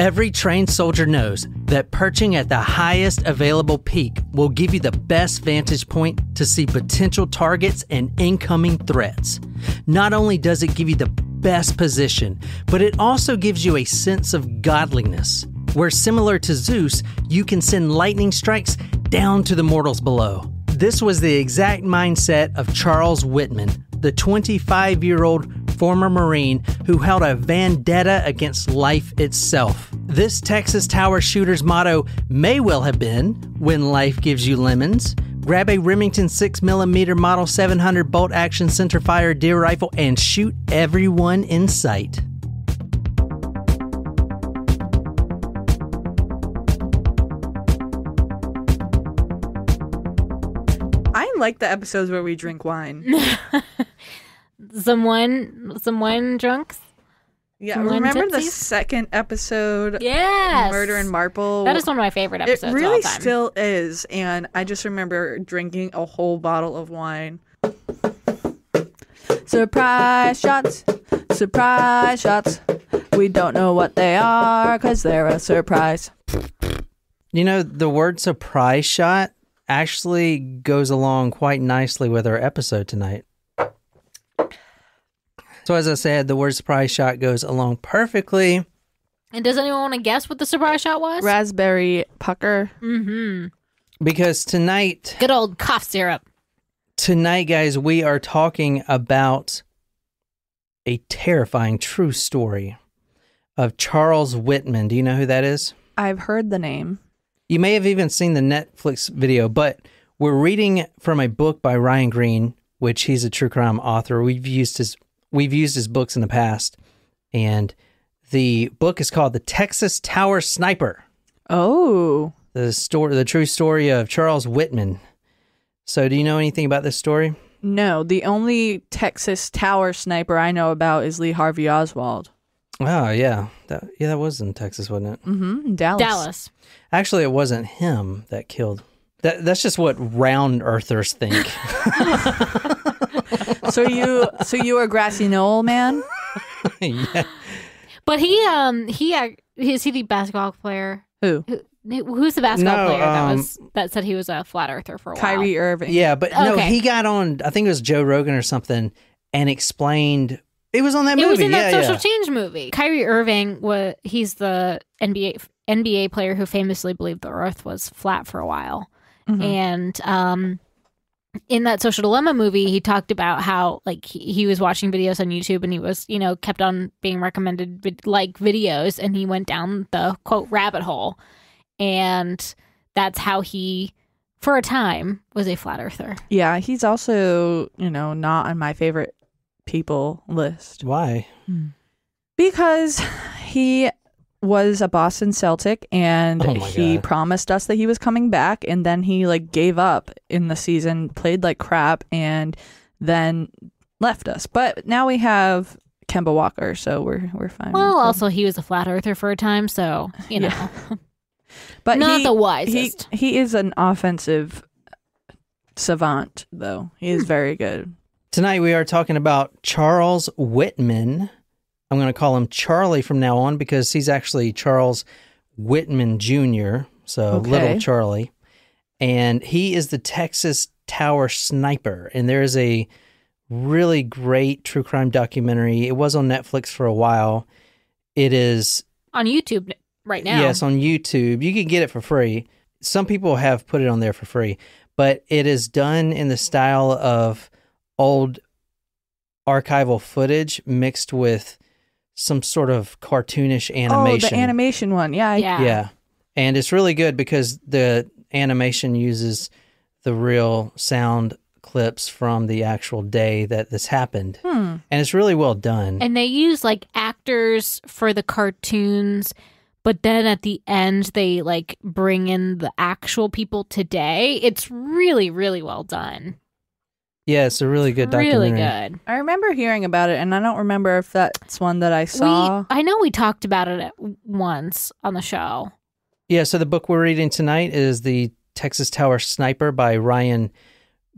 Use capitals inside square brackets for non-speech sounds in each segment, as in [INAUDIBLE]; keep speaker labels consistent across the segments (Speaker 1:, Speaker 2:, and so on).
Speaker 1: Every trained soldier knows that perching at the highest available peak will give you the best vantage point to see potential targets and incoming threats. Not only does it give you the best position, but it also gives you a sense of godliness, where similar to Zeus, you can send lightning strikes down to the mortals below. This was the exact mindset of Charles Whitman, the 25 year old former Marine who held a vendetta against life itself. This Texas Tower shooter's motto may well have been When life gives you lemons. Grab a Remington 6mm Model 700 bolt action centerfire deer rifle and shoot everyone in sight.
Speaker 2: I like the episodes where we drink wine. [LAUGHS]
Speaker 3: Some wine, some wine drunks.
Speaker 2: Yeah,
Speaker 3: Some wine
Speaker 2: remember the second episode?
Speaker 3: Yeah,
Speaker 2: Murder in Marple.
Speaker 3: That is one of my favorite
Speaker 2: It
Speaker 3: episodes. of
Speaker 2: really
Speaker 3: all time.
Speaker 2: still is, and I just remember drinking a whole bottle of wine. Surprise shots, surprise shots. We don't know what they are because they're a surprise.
Speaker 1: You know, the word surprise shot actually goes along quite nicely with our episode tonight. So, as I said, the word surprise shot goes along perfectly.
Speaker 3: And does anyone want to guess what the surprise shot was?
Speaker 2: Raspberry pucker.
Speaker 3: mm-hmm.
Speaker 1: Because tonight,
Speaker 3: Good old cough syrup.
Speaker 1: tonight, guys, we are talking about a terrifying true story of Charles Whitman. Do you know who that is?
Speaker 2: I've heard the name.
Speaker 1: You may have even seen the Netflix video, but we're reading from a book by Ryan Green, which he's a true crime author. We've used his we've used his books in the past, and the book is called "The Texas Tower Sniper."
Speaker 2: Oh,
Speaker 1: The story, the true story of Charles Whitman. So, do you know anything about this story?
Speaker 2: no. The only Texas Tower sniper I know about is Lee Harvey Oswald.
Speaker 1: Oh, yeah, that, yeah, that was in Texas, wasn't it?
Speaker 2: Mm-hmm. Dallas.
Speaker 3: Dallas.
Speaker 1: Actually, it wasn't him that killed. That, that's just what round earthers think. [LAUGHS] [LAUGHS] [LAUGHS]
Speaker 2: So you, so you were a grassy knoll man. [LAUGHS]
Speaker 1: yeah.
Speaker 3: But he um he ac- is he the basketball player?
Speaker 2: Who?
Speaker 3: Who- Who's the basketball
Speaker 1: No,
Speaker 3: player that
Speaker 1: um,
Speaker 3: was that said he was a flat earther for a while?
Speaker 2: Kyrie Irving.
Speaker 1: Yeah, but no,
Speaker 3: Okay.
Speaker 1: he got on. I think it was Joe Rogan or something, and explained it was on that movie.
Speaker 3: It was in
Speaker 1: yeah,
Speaker 3: that social
Speaker 1: yeah.
Speaker 3: change movie. Kyrie Irving was he's the NBA NBA player who famously believed the Earth was flat for a while,
Speaker 2: Mhm.
Speaker 3: and um, in that social dilemma movie, he talked about how like he, he was watching videos on YouTube and he was you know kept on being recommended vid- like videos, and he went down the quote rabbit hole, and that's how he. For a time, was a flat earther.
Speaker 2: Yeah, he's also, you know, not on my favorite people list
Speaker 1: Why? Hmm.
Speaker 2: because he was a Boston Celtic and
Speaker 1: Oh
Speaker 2: he
Speaker 1: God.
Speaker 2: promised us that he was coming back and then he like gave up in the season, played like crap and then left us. But now we have Kemba Walker, so we're we're fine.
Speaker 3: Well, also he was a flat earther for a time, so you know,
Speaker 2: Yeah. [LAUGHS] but
Speaker 3: not
Speaker 2: he,
Speaker 3: the wisest.
Speaker 2: he is an offensive savant though. He
Speaker 3: Hmm.
Speaker 2: is very good.
Speaker 1: Tonight we are talking about Charles Whitman. I'm going to call him Charlie from now on because he's actually Charles Whitman Jr. So
Speaker 2: Okay.
Speaker 1: little Charlie, and he is the Texas Tower Sniper. And there is a really great true crime documentary. It was on Netflix for a while. It is
Speaker 3: on YouTube right now.
Speaker 1: Yes, on YouTube. You can get it for free. Some people have put it on there for free, but it is done in the style of old archival footage mixed with some sort of cartoonish animation.
Speaker 2: Oh, the animation one. Yeah.
Speaker 3: Yeah.
Speaker 1: Yeah. And it's really good because the animation uses the real sound clips from the actual day that this happened.
Speaker 2: Hmm.
Speaker 1: And it's really well done.
Speaker 3: And they use like actors for the cartoons, but then at the end they like bring in the actual people today. It's really, really well done.
Speaker 1: Yeah, it's a really good documentary.
Speaker 3: Really good.
Speaker 2: I remember hearing about it, and I don't remember if that's one that I saw.
Speaker 3: We, I know we talked about it at- once on the show.
Speaker 1: Yeah, so the book we're reading tonight is The Texas Tower Sniper by Ryan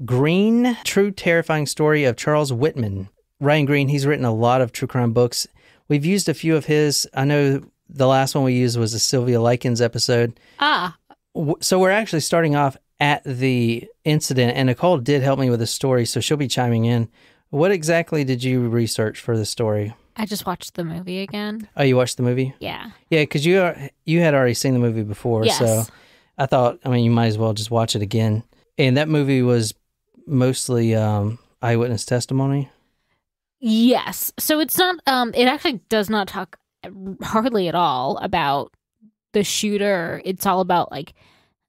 Speaker 1: Green. True terrifying story of Charles Whitman. Ryan Green, he's written a lot of true crime books. We've used a few of his. I know the last one we used was a Sylvia Likens episode.
Speaker 3: Ah,
Speaker 1: So we're actually starting off at the incident, and Nicole did help me with the story, so she'll be chiming in. What exactly did you research for the story?
Speaker 3: I just watched the movie again.
Speaker 1: Oh, you watched the movie?
Speaker 3: Yeah.
Speaker 1: Yeah, because you are, you had already seen the movie before,
Speaker 3: Yes.
Speaker 1: so I thought, I mean, you might as well just watch it again. And that movie was mostly um, eyewitness testimony.
Speaker 3: Yes. So it's not um it actually does not talk hardly at all about the shooter. It's all about like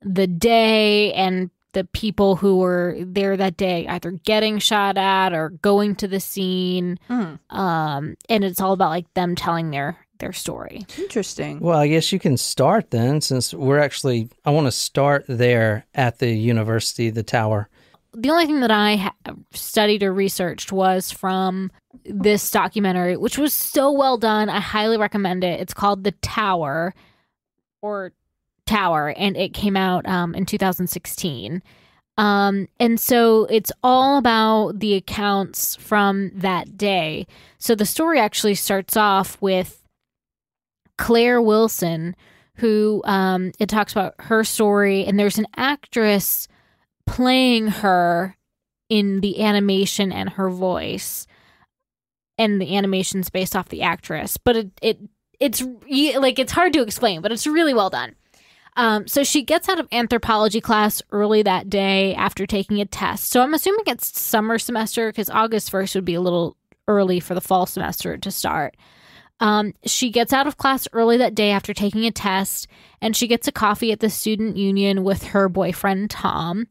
Speaker 3: the day and the people who were there that day either getting shot at or going to the scene.
Speaker 2: Hmm.
Speaker 3: Um and it's all about like them telling their their story.
Speaker 2: Interesting.
Speaker 1: Well, I guess you can start then, since we're actually, I want to start there at the university, the tower.
Speaker 3: the only thing that I ha- studied or researched was from this documentary, which was so well done. I highly recommend it. It's called The Tower or Tower, and it came out um, in 2016. Um, and so it's all about the accounts from that day. So the story actually starts off with Claire Wilson, who um, it talks about her story, and there's an actress playing her in the animation and her voice and the animation's based off the actress but it, it it's like it's hard to explain but it's really well done um, so she gets out of anthropology class early that day after taking a test. So i'm assuming it's summer semester because august 1st would be a little early for the fall semester to start. Um, she gets out of class early that day after taking a test and she gets a coffee at the student union with her boyfriend tom.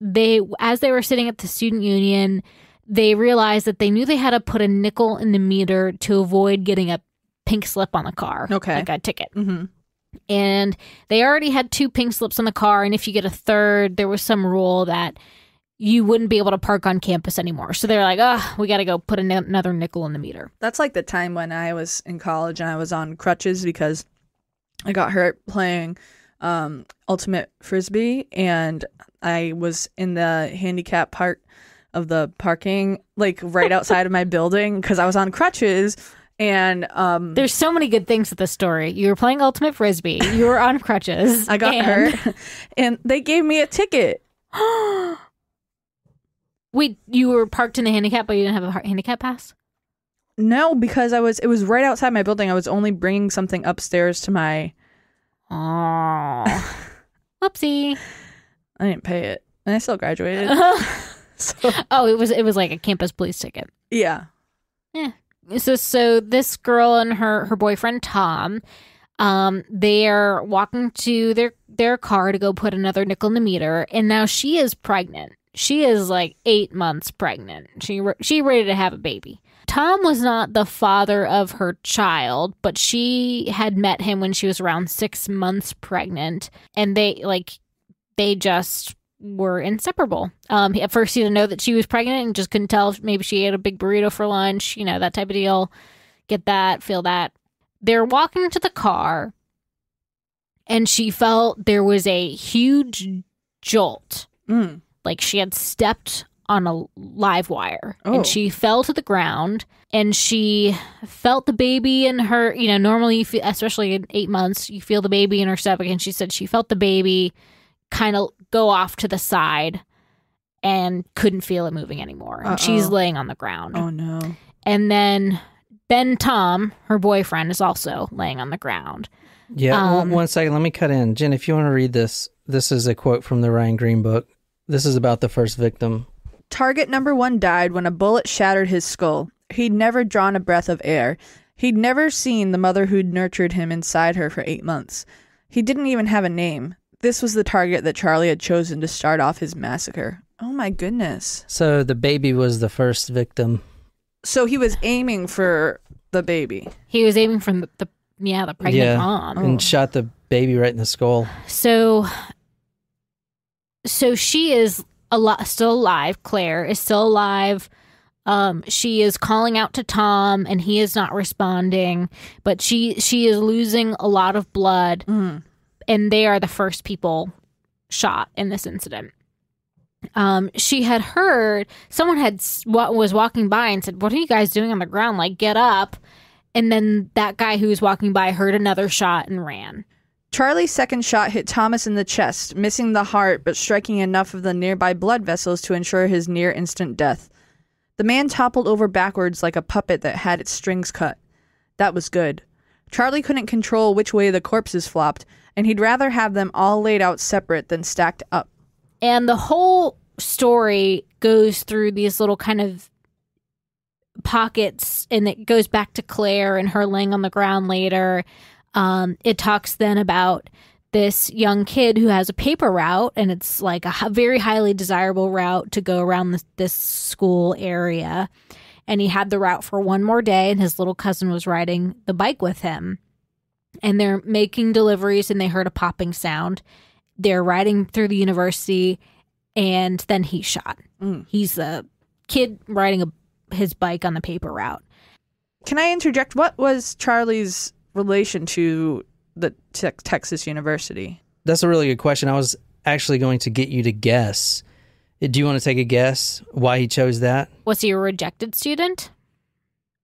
Speaker 3: They as they were sitting at the student union they realized that they knew they had to put a nickel in the meter to avoid getting a pink slip on the car
Speaker 2: Okay.
Speaker 3: like a ticket.
Speaker 2: Hmm
Speaker 3: and they already had two pink slips on the car and if you get a third there was some rule that you wouldn't be able to park on campus anymore. So they're like oh we got to go put an- another nickel in the meter.
Speaker 2: That's like the time when I was in college and I was on crutches because I got hurt playing um, ultimate frisbee and I was in the handicap part of the parking, like right [LAUGHS] outside of my building because I was on crutches and um,
Speaker 3: there's so many good things with this story you were playing ultimate frisbee you were on crutches [LAUGHS]
Speaker 2: I got
Speaker 3: and-
Speaker 2: hurt [LAUGHS] and they gave me a ticket. [GASPS]
Speaker 3: wait you were parked in the handicap but you didn't have a handicap pass
Speaker 2: No, because I was it was right outside my building. I was only bringing something upstairs to my.
Speaker 3: Oh, [LAUGHS] whoopsie!
Speaker 2: I didn't pay it, and I still graduated. so
Speaker 3: oh, it was it was like a campus police ticket.
Speaker 2: Yeah.
Speaker 3: Yeah, So so this girl and her her boyfriend Tom, um, they're walking to their their car to go put another nickel in the meter, and now she is pregnant. She is like eight months pregnant. She she ready to have a baby. Tom was not the father of her child, but she had met him when she was around six months pregnant, and they like they just were inseparable. Um, at first, he didn't know that she was pregnant and just couldn't tell if maybe she ate a big burrito for lunch, you know, that type of deal. Get that, feel that. They're walking to the car, and she felt there was a huge jolt,
Speaker 2: mm.
Speaker 3: like she had stepped on a live wire,
Speaker 2: Oh.
Speaker 3: and she fell to the ground. And she felt the baby in her, you know, normally, you feel, especially in eight months, you feel the baby in her stomach. And she said she felt the baby kind of go off to the side and couldn't feel it moving anymore. And she's
Speaker 2: Uh-oh.
Speaker 3: laying on the ground.
Speaker 2: oh no,
Speaker 3: And then Ben Tom, her boyfriend, is also laying on the ground.
Speaker 1: Yeah, one-
Speaker 3: Um,
Speaker 1: one second. Let me cut in. Jen, if you want to read this, this is a quote from the Ryan Green book. This is about the first victim.
Speaker 2: Target number one died when a bullet shattered his skull. He'd never drawn a breath of air. He'd never seen the mother who'd nurtured him inside her for eight months. He didn't even have a name. This was the target that Charlie had chosen to start off his massacre. Oh my goodness.
Speaker 1: So the baby was the first victim.
Speaker 2: So he was aiming for the baby.
Speaker 3: He was aiming from the, the yeah, the pregnant
Speaker 1: Yeah.
Speaker 3: mom.
Speaker 1: and shot the baby right in the skull.
Speaker 3: So so she is a lot still alive. Claire is still alive. Um, she is calling out to Tom and he is not responding, but she she is losing a lot of blood
Speaker 2: Mm.
Speaker 3: And they are the first people shot in this incident. Um, she had heard someone had wa- was walking by and said, "What are you guys doing on the ground? Like, get up!" and then that guy who was walking by heard another shot and ran.
Speaker 2: Charlie's second shot hit Thomas in the chest, missing the heart but striking enough of the nearby blood vessels to ensure his near instant death. The man toppled over backwards like a puppet that had its strings cut. That was good. Charlie couldn't control which way the corpses flopped, and he'd rather have them all laid out separate than stacked up.
Speaker 3: And the whole story goes through these little kind of pockets and it goes back to Claire and her laying on the ground later. Um, it talks then about this young kid who has a paper route and it's like a very highly desirable route to go around this, this school area. And he had the route for one more day and his little cousin was riding the bike with him. And they're making deliveries and they heard a popping sound. They're riding through the university and then he's shot.
Speaker 2: Mm.
Speaker 3: He's a kid riding a, his bike on the paper route.
Speaker 2: Can I interject? What was Charlie's relation to the te- Texas University?
Speaker 1: That's a really good question. I was actually going to get you to guess. Do you want to take a guess why he chose that?
Speaker 3: Was he a rejected student?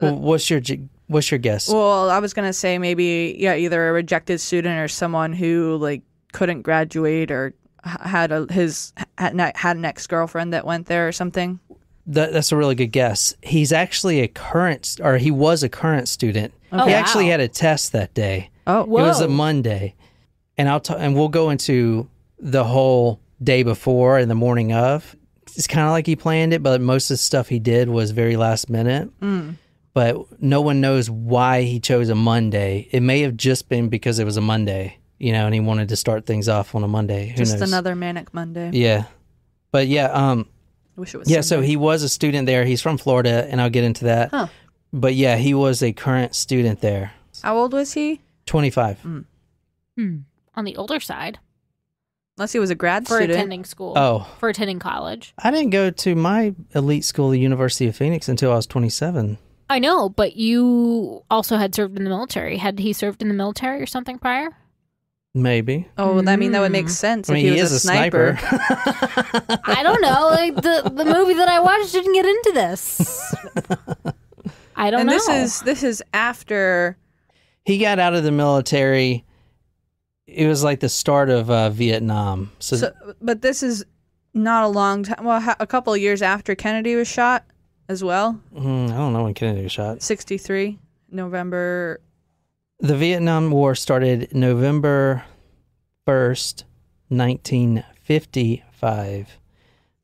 Speaker 1: Well, what's your j- what's your guess?
Speaker 2: Well, I was gonna say maybe yeah, either a rejected student or someone who like couldn't graduate or had a his had, an- ex girlfriend that went there or something.
Speaker 1: That, that's a really good guess. He's actually a current, or he was a current student.
Speaker 3: Oh,
Speaker 1: he
Speaker 3: wow.
Speaker 1: actually had a test that day.
Speaker 2: Oh,
Speaker 1: It was a Monday, and I'll t- and we'll go into the whole day before and the morning of. It's kind of like he planned it, but most of the stuff he did was very last minute.
Speaker 2: Mm.
Speaker 1: But no one knows why he chose a Monday. It may have just been because it was a Monday, you know, and he wanted to start things off on a Monday. Who
Speaker 2: just
Speaker 1: knows?
Speaker 2: another manic Monday.
Speaker 1: Yeah, but yeah, um,
Speaker 2: Wish it was.
Speaker 1: yeah. So he was a student there. He's from Florida, and I'll get into that.
Speaker 2: Huh.
Speaker 1: But yeah, he was a current student there.
Speaker 2: How old was he?
Speaker 1: Twenty five.
Speaker 3: Hmm. On the older side
Speaker 2: Unless he was a grad
Speaker 3: for
Speaker 2: student.
Speaker 3: attending school.
Speaker 1: Oh,
Speaker 3: For attending college.
Speaker 1: I didn't go to my elite school, the University of Phoenix, until I was 27.
Speaker 3: I know, but you also had served in the military. Had he served in the military or something prior?
Speaker 1: Maybe.
Speaker 2: Oh, well, I mean that would make
Speaker 3: Mm.
Speaker 2: sense
Speaker 1: I
Speaker 2: if
Speaker 1: mean,
Speaker 2: he was
Speaker 1: is
Speaker 2: a sniper.
Speaker 3: I don't know. Like the the movie that I watched didn't get into this. I don't
Speaker 2: and
Speaker 3: know.
Speaker 2: this is this is after.
Speaker 1: he got out of the military. It was like the start of uh, Vietnam. So,
Speaker 2: So, but this is not a long time. Well, ha- a couple of years after Kennedy was shot, as well.
Speaker 1: mm, I don't know when Kennedy was shot.
Speaker 2: Sixty three, November.
Speaker 1: The Vietnam War started November 1st, 1955.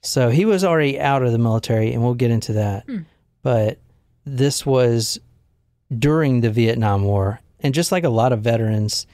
Speaker 1: So he was already out of the military, and we'll get into that.
Speaker 3: Hmm.
Speaker 1: But this was during the Vietnam War. And just like a lot of veterans,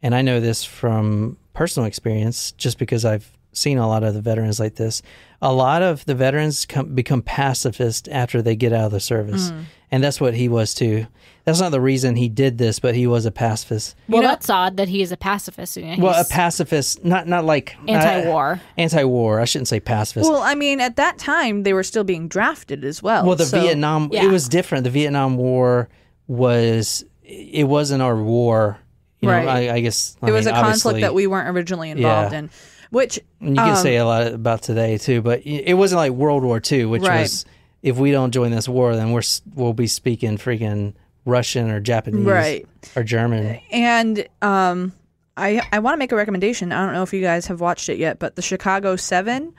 Speaker 1: and I know this from personal experience, just because I've seen a lot of the veterans like this, a lot of the veterans come, become pacifist after they get out of the service.
Speaker 2: Mm.
Speaker 1: And that's what he was too. That's not the reason he did this, but he was a pacifist.
Speaker 3: well,
Speaker 2: know-
Speaker 3: that's odd that he is a pacifist. You know,
Speaker 1: well, a pacifist, not not like uh,
Speaker 3: anti-war.
Speaker 1: anti-war. I shouldn't say pacifist.
Speaker 2: Well, I mean, at that time they were still being drafted as well.
Speaker 1: Well, the
Speaker 2: so-
Speaker 1: Vietnam
Speaker 3: Yeah.
Speaker 1: it was different. The Vietnam War was it wasn't our war. You know,
Speaker 2: Right.
Speaker 1: I, I guess I
Speaker 2: It was
Speaker 1: mean,
Speaker 2: a conflict that we weren't originally involved
Speaker 1: Yeah.
Speaker 2: in, which
Speaker 1: You can
Speaker 2: um,
Speaker 1: say a lot about today too, but it wasn't like World War II, which
Speaker 2: Right.
Speaker 1: was if we don't join this war, then we're we'll be speaking freaking Russian or Japanese
Speaker 2: right.
Speaker 1: or German.
Speaker 2: And um, I I want to make a recommendation. I don't know if you guys have watched it yet, but the Chicago Seven.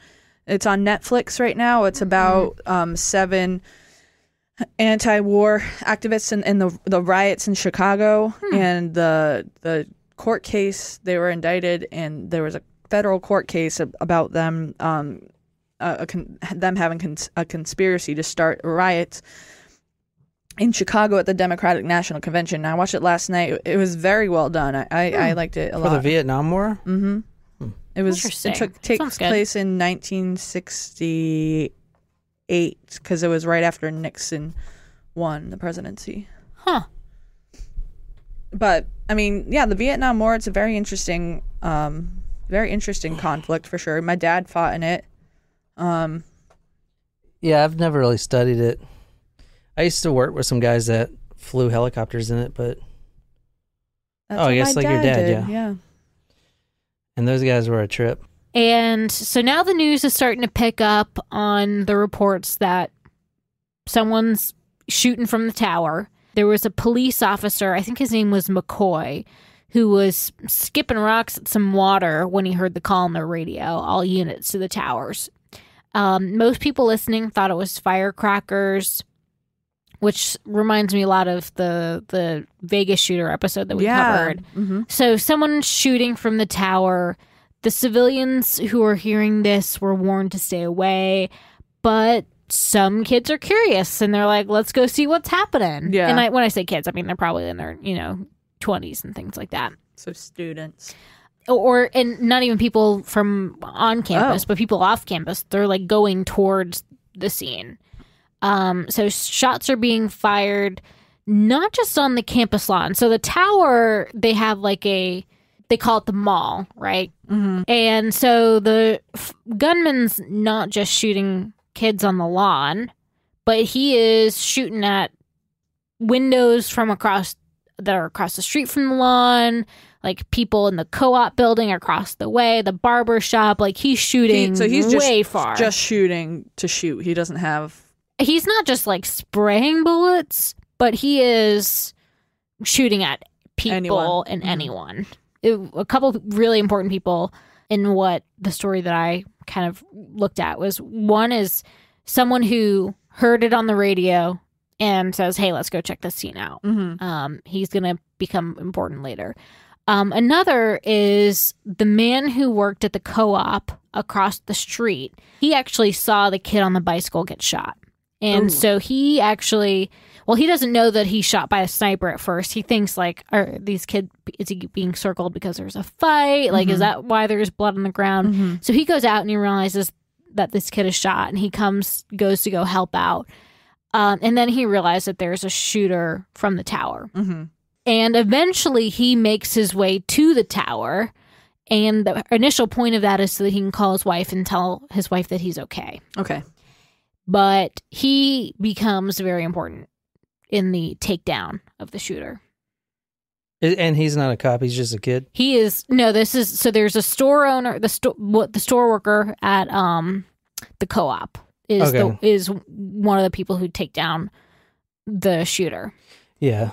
Speaker 2: It's on Netflix right now. It's about um, seven anti-war activists in, in the the riots in Chicago and the the court case. They were indicted, and there was a federal court case about them um, a, a con- them having cons- a conspiracy to start riots in Chicago at the Democratic National Convention. And I watched it last night. It was very well done. I I, I liked it a lot.
Speaker 1: For the. Vietnam War?
Speaker 2: mm-hmm. It was it took takes place in 1968 because it was right after Nixon won the presidency.
Speaker 3: Huh.
Speaker 2: But I mean, yeah, the Vietnam War. It's a very interesting, um, very interesting conflict for sure. My dad fought in it. Um,
Speaker 1: Yeah, I've never really studied it. I used to work with some guys that flew helicopters in it, but
Speaker 2: that's
Speaker 1: Oh, I guess like your dad,
Speaker 2: did.
Speaker 1: yeah.
Speaker 2: yeah.
Speaker 1: and those guys were a trip.
Speaker 3: And so now the news is starting to pick up on the reports that someone's shooting from the tower. there was a police officer, I think his name was McCoy, who was skipping rocks at some water when he heard the call on the radio, all units to the towers. Um, most people listening thought it was firecrackers, which reminds me a lot of the the Vegas shooter episode that we
Speaker 2: yeah.
Speaker 3: covered.
Speaker 2: hmm
Speaker 3: So someone shooting from the tower. The civilians who were hearing this were warned to stay away, but some kids are curious and they're like, "Let's go see what's happening."
Speaker 2: Yeah.
Speaker 3: And I, when I say kids, I mean they're probably in their you know twenties and things like that,
Speaker 2: So students.
Speaker 3: or and not even people from on campus,
Speaker 2: Oh.
Speaker 3: but people off campus. They're like going towards the scene. Um, so shots are being fired, not just on the campus lawn. So the tower, they have like a, they call it the mall, right?
Speaker 2: Mm-hmm.
Speaker 3: And so the f- gunman's not just shooting kids on the lawn, but he is shooting at windows from across that are across the street from the lawn, like people in the co-op building across the way, the barber shop. Like he's shooting
Speaker 2: so he's just-
Speaker 3: way far.
Speaker 2: Just shooting to shoot. He doesn't have.
Speaker 3: he's not just like spraying bullets, but he is shooting at people
Speaker 2: Anyone.
Speaker 3: and
Speaker 2: Mhm.
Speaker 3: anyone. It- a couple of really important people in what the story that I kind of looked at was one is someone who heard it on the radio and says, "Hey, let's go check this scene out."
Speaker 2: hmm
Speaker 3: Um, he's going to become important later. Um, another is the man who worked at the co op across the street. He actually saw the kid on the bicycle get shot. And
Speaker 2: Ooh.
Speaker 3: so he actually, well, he doesn't know that he's shot by a sniper at first. He thinks, like, are these kids, is he being circled because there's a fight? Like, is
Speaker 2: Mhm.
Speaker 3: that why there's blood on the ground?
Speaker 2: hmm
Speaker 3: So he goes out and he realizes that this kid is shot and he comes, goes to go help out. Um, and then he realizes that there's a shooter from the tower.
Speaker 2: hmm
Speaker 3: And eventually he makes his way to the tower. And the initial point of that is so that he can call his wife and tell his wife that he's okay.
Speaker 2: Okay.
Speaker 3: But he becomes very important in the takedown of the shooter.
Speaker 1: And he's not a cop. He's just a kid.
Speaker 3: He is no, this is so there's a store owner, the store what the store worker at um the co-op is the is one of the people who take down the shooter.
Speaker 1: Yeah.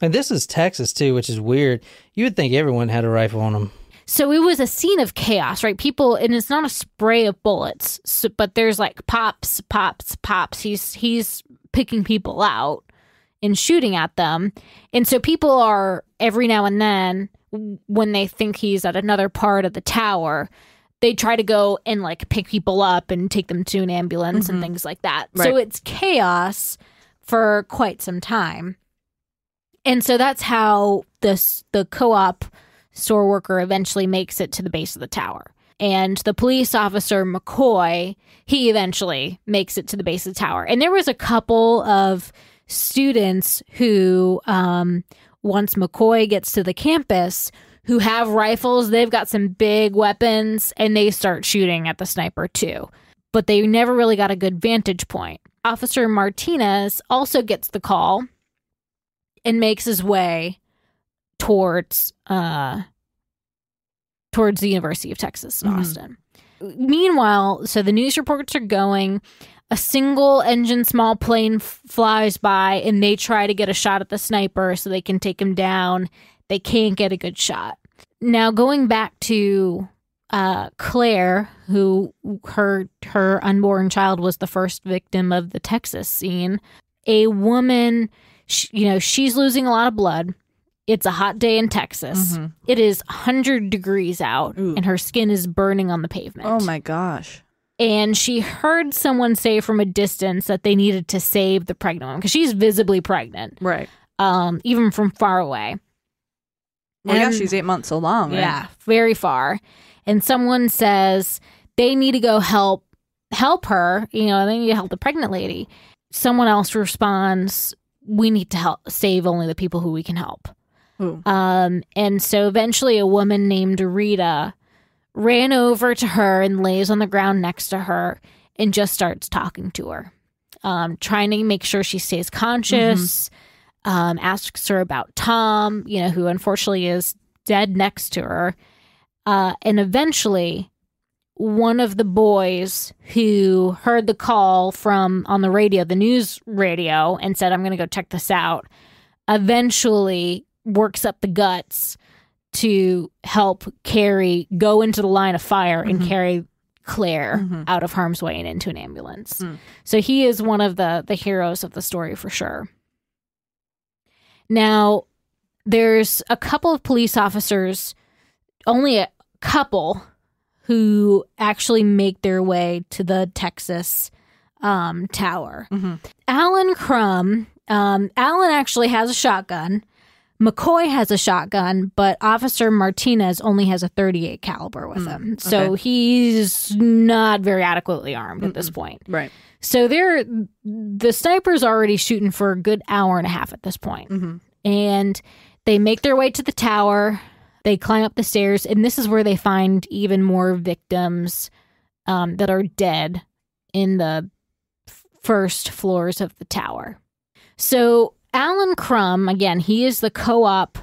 Speaker 1: And this is Texas too, which is weird. You would think everyone had a rifle on them.
Speaker 3: So it was a scene of chaos, right? People, and it's not a spray of bullets, so, but there's like pops, pops, pops. He's he's picking people out and shooting at them, and so people are every now and then when they think he's at another part of the tower, they try to go and like pick people up and take them to an ambulance and
Speaker 2: Mhm.
Speaker 3: things like that. So it's chaos for quite some time. And so that's how this the co-op store worker eventually makes it to the base of the tower. And the police officer McCoy, he eventually makes it to the base of the tower. And there was a couple of students who um once McCoy gets to the campus who have rifles, they've got some big weapons and they start shooting at the sniper too. But they never really got a good vantage point. Officer Martinez also gets the call and makes his way towards uh towards the University of Texas in
Speaker 2: Mhm.
Speaker 3: Austin. Meanwhile, so the news reports are going, a single engine small plane f- flies by and they try to get a shot at the sniper so they can take him down. They can't get a good shot. Now going back to uh, Claire, who her her unborn child was the first victim of the Texas scene, a woman, sh- you know, she's losing a lot of blood. It's a hot day in Texas.
Speaker 2: Mhm.
Speaker 3: It is 100 degrees out
Speaker 2: Ooh.
Speaker 3: and her skin is burning on the pavement.
Speaker 2: Oh my gosh.
Speaker 3: And she heard someone say from a distance that they needed to save the pregnant woman because she's visibly pregnant,
Speaker 2: Right.
Speaker 3: um, even from far away.
Speaker 2: Well, yeah, she's eight months along. Right?
Speaker 3: Yeah, very far. And someone says they need to go help help her. You know, they need to help the pregnant lady. Someone else responds, "We need to help save only the people who we can help."
Speaker 2: Ooh.
Speaker 3: Um, and so eventually, a woman named Rita ran over to her and lays on the ground next to her and just starts talking to her, um, trying to make sure she stays conscious. Um, asks her about Tom, you know, who unfortunately is dead next to her. Uh, and eventually, one of the boys who heard the call from on the radio, the news radio, and said, I'm going to go check this out, eventually works up the guts to help carry go into the line of fire and
Speaker 2: Mhm.
Speaker 3: carry Claire
Speaker 2: Mhm.
Speaker 3: out of harm's way and into an ambulance.
Speaker 2: Mm.
Speaker 3: So he is one of the the heroes of the story for sure. Now, there's a couple of police officers, only a couple, who actually make their way to the Texas um, tower.
Speaker 2: Mhm.
Speaker 3: Allen Crum, um, Allen actually has a shotgun. McCoy has a shotgun, but Officer Martinez only has a 38 caliber with
Speaker 2: Mm,
Speaker 3: him. So
Speaker 2: okay.
Speaker 3: he's not very adequately armed at this point.
Speaker 2: Right.
Speaker 3: So they're the sniper's already shooting for a good hour and a half at this point.
Speaker 2: hmm
Speaker 3: And they make their way to the tower. They climb up the stairs, and this is where they find even more victims um, that are dead in the f- first floors of the tower. So Allen Crum, again, he is the co-op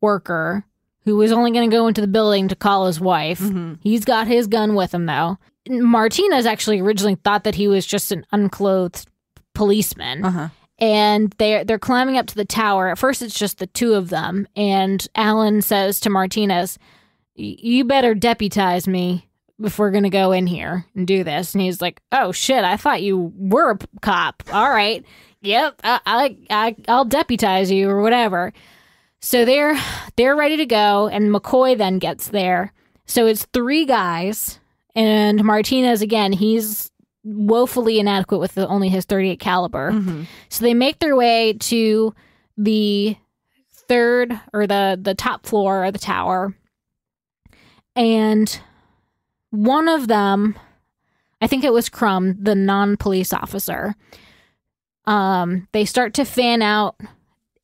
Speaker 3: worker who was only going to go into the building to call his wife.
Speaker 2: hmm
Speaker 3: He's got his gun with him though. Martinez actually originally thought that he was just an unclothed policeman
Speaker 2: Uh huh.
Speaker 3: and they're they're climbing up to the tower. At first it's just the two of them and Allen says to Martinez, "You better deputize me if we're going to go in here and do this." And he's like, "Oh shit, I thought you were a p- cop. All right. Yep, I, I, I I'll deputize you or whatever." So they're they're ready to go and McCoy then gets there. So it's three guys and Martinez again, he's woefully inadequate with the, only his 38 caliber.
Speaker 2: hmm
Speaker 3: So they make their way to the third or the the top floor of the tower. And one of them, I think it was Crum, the non-police officer. Um, they start to fan out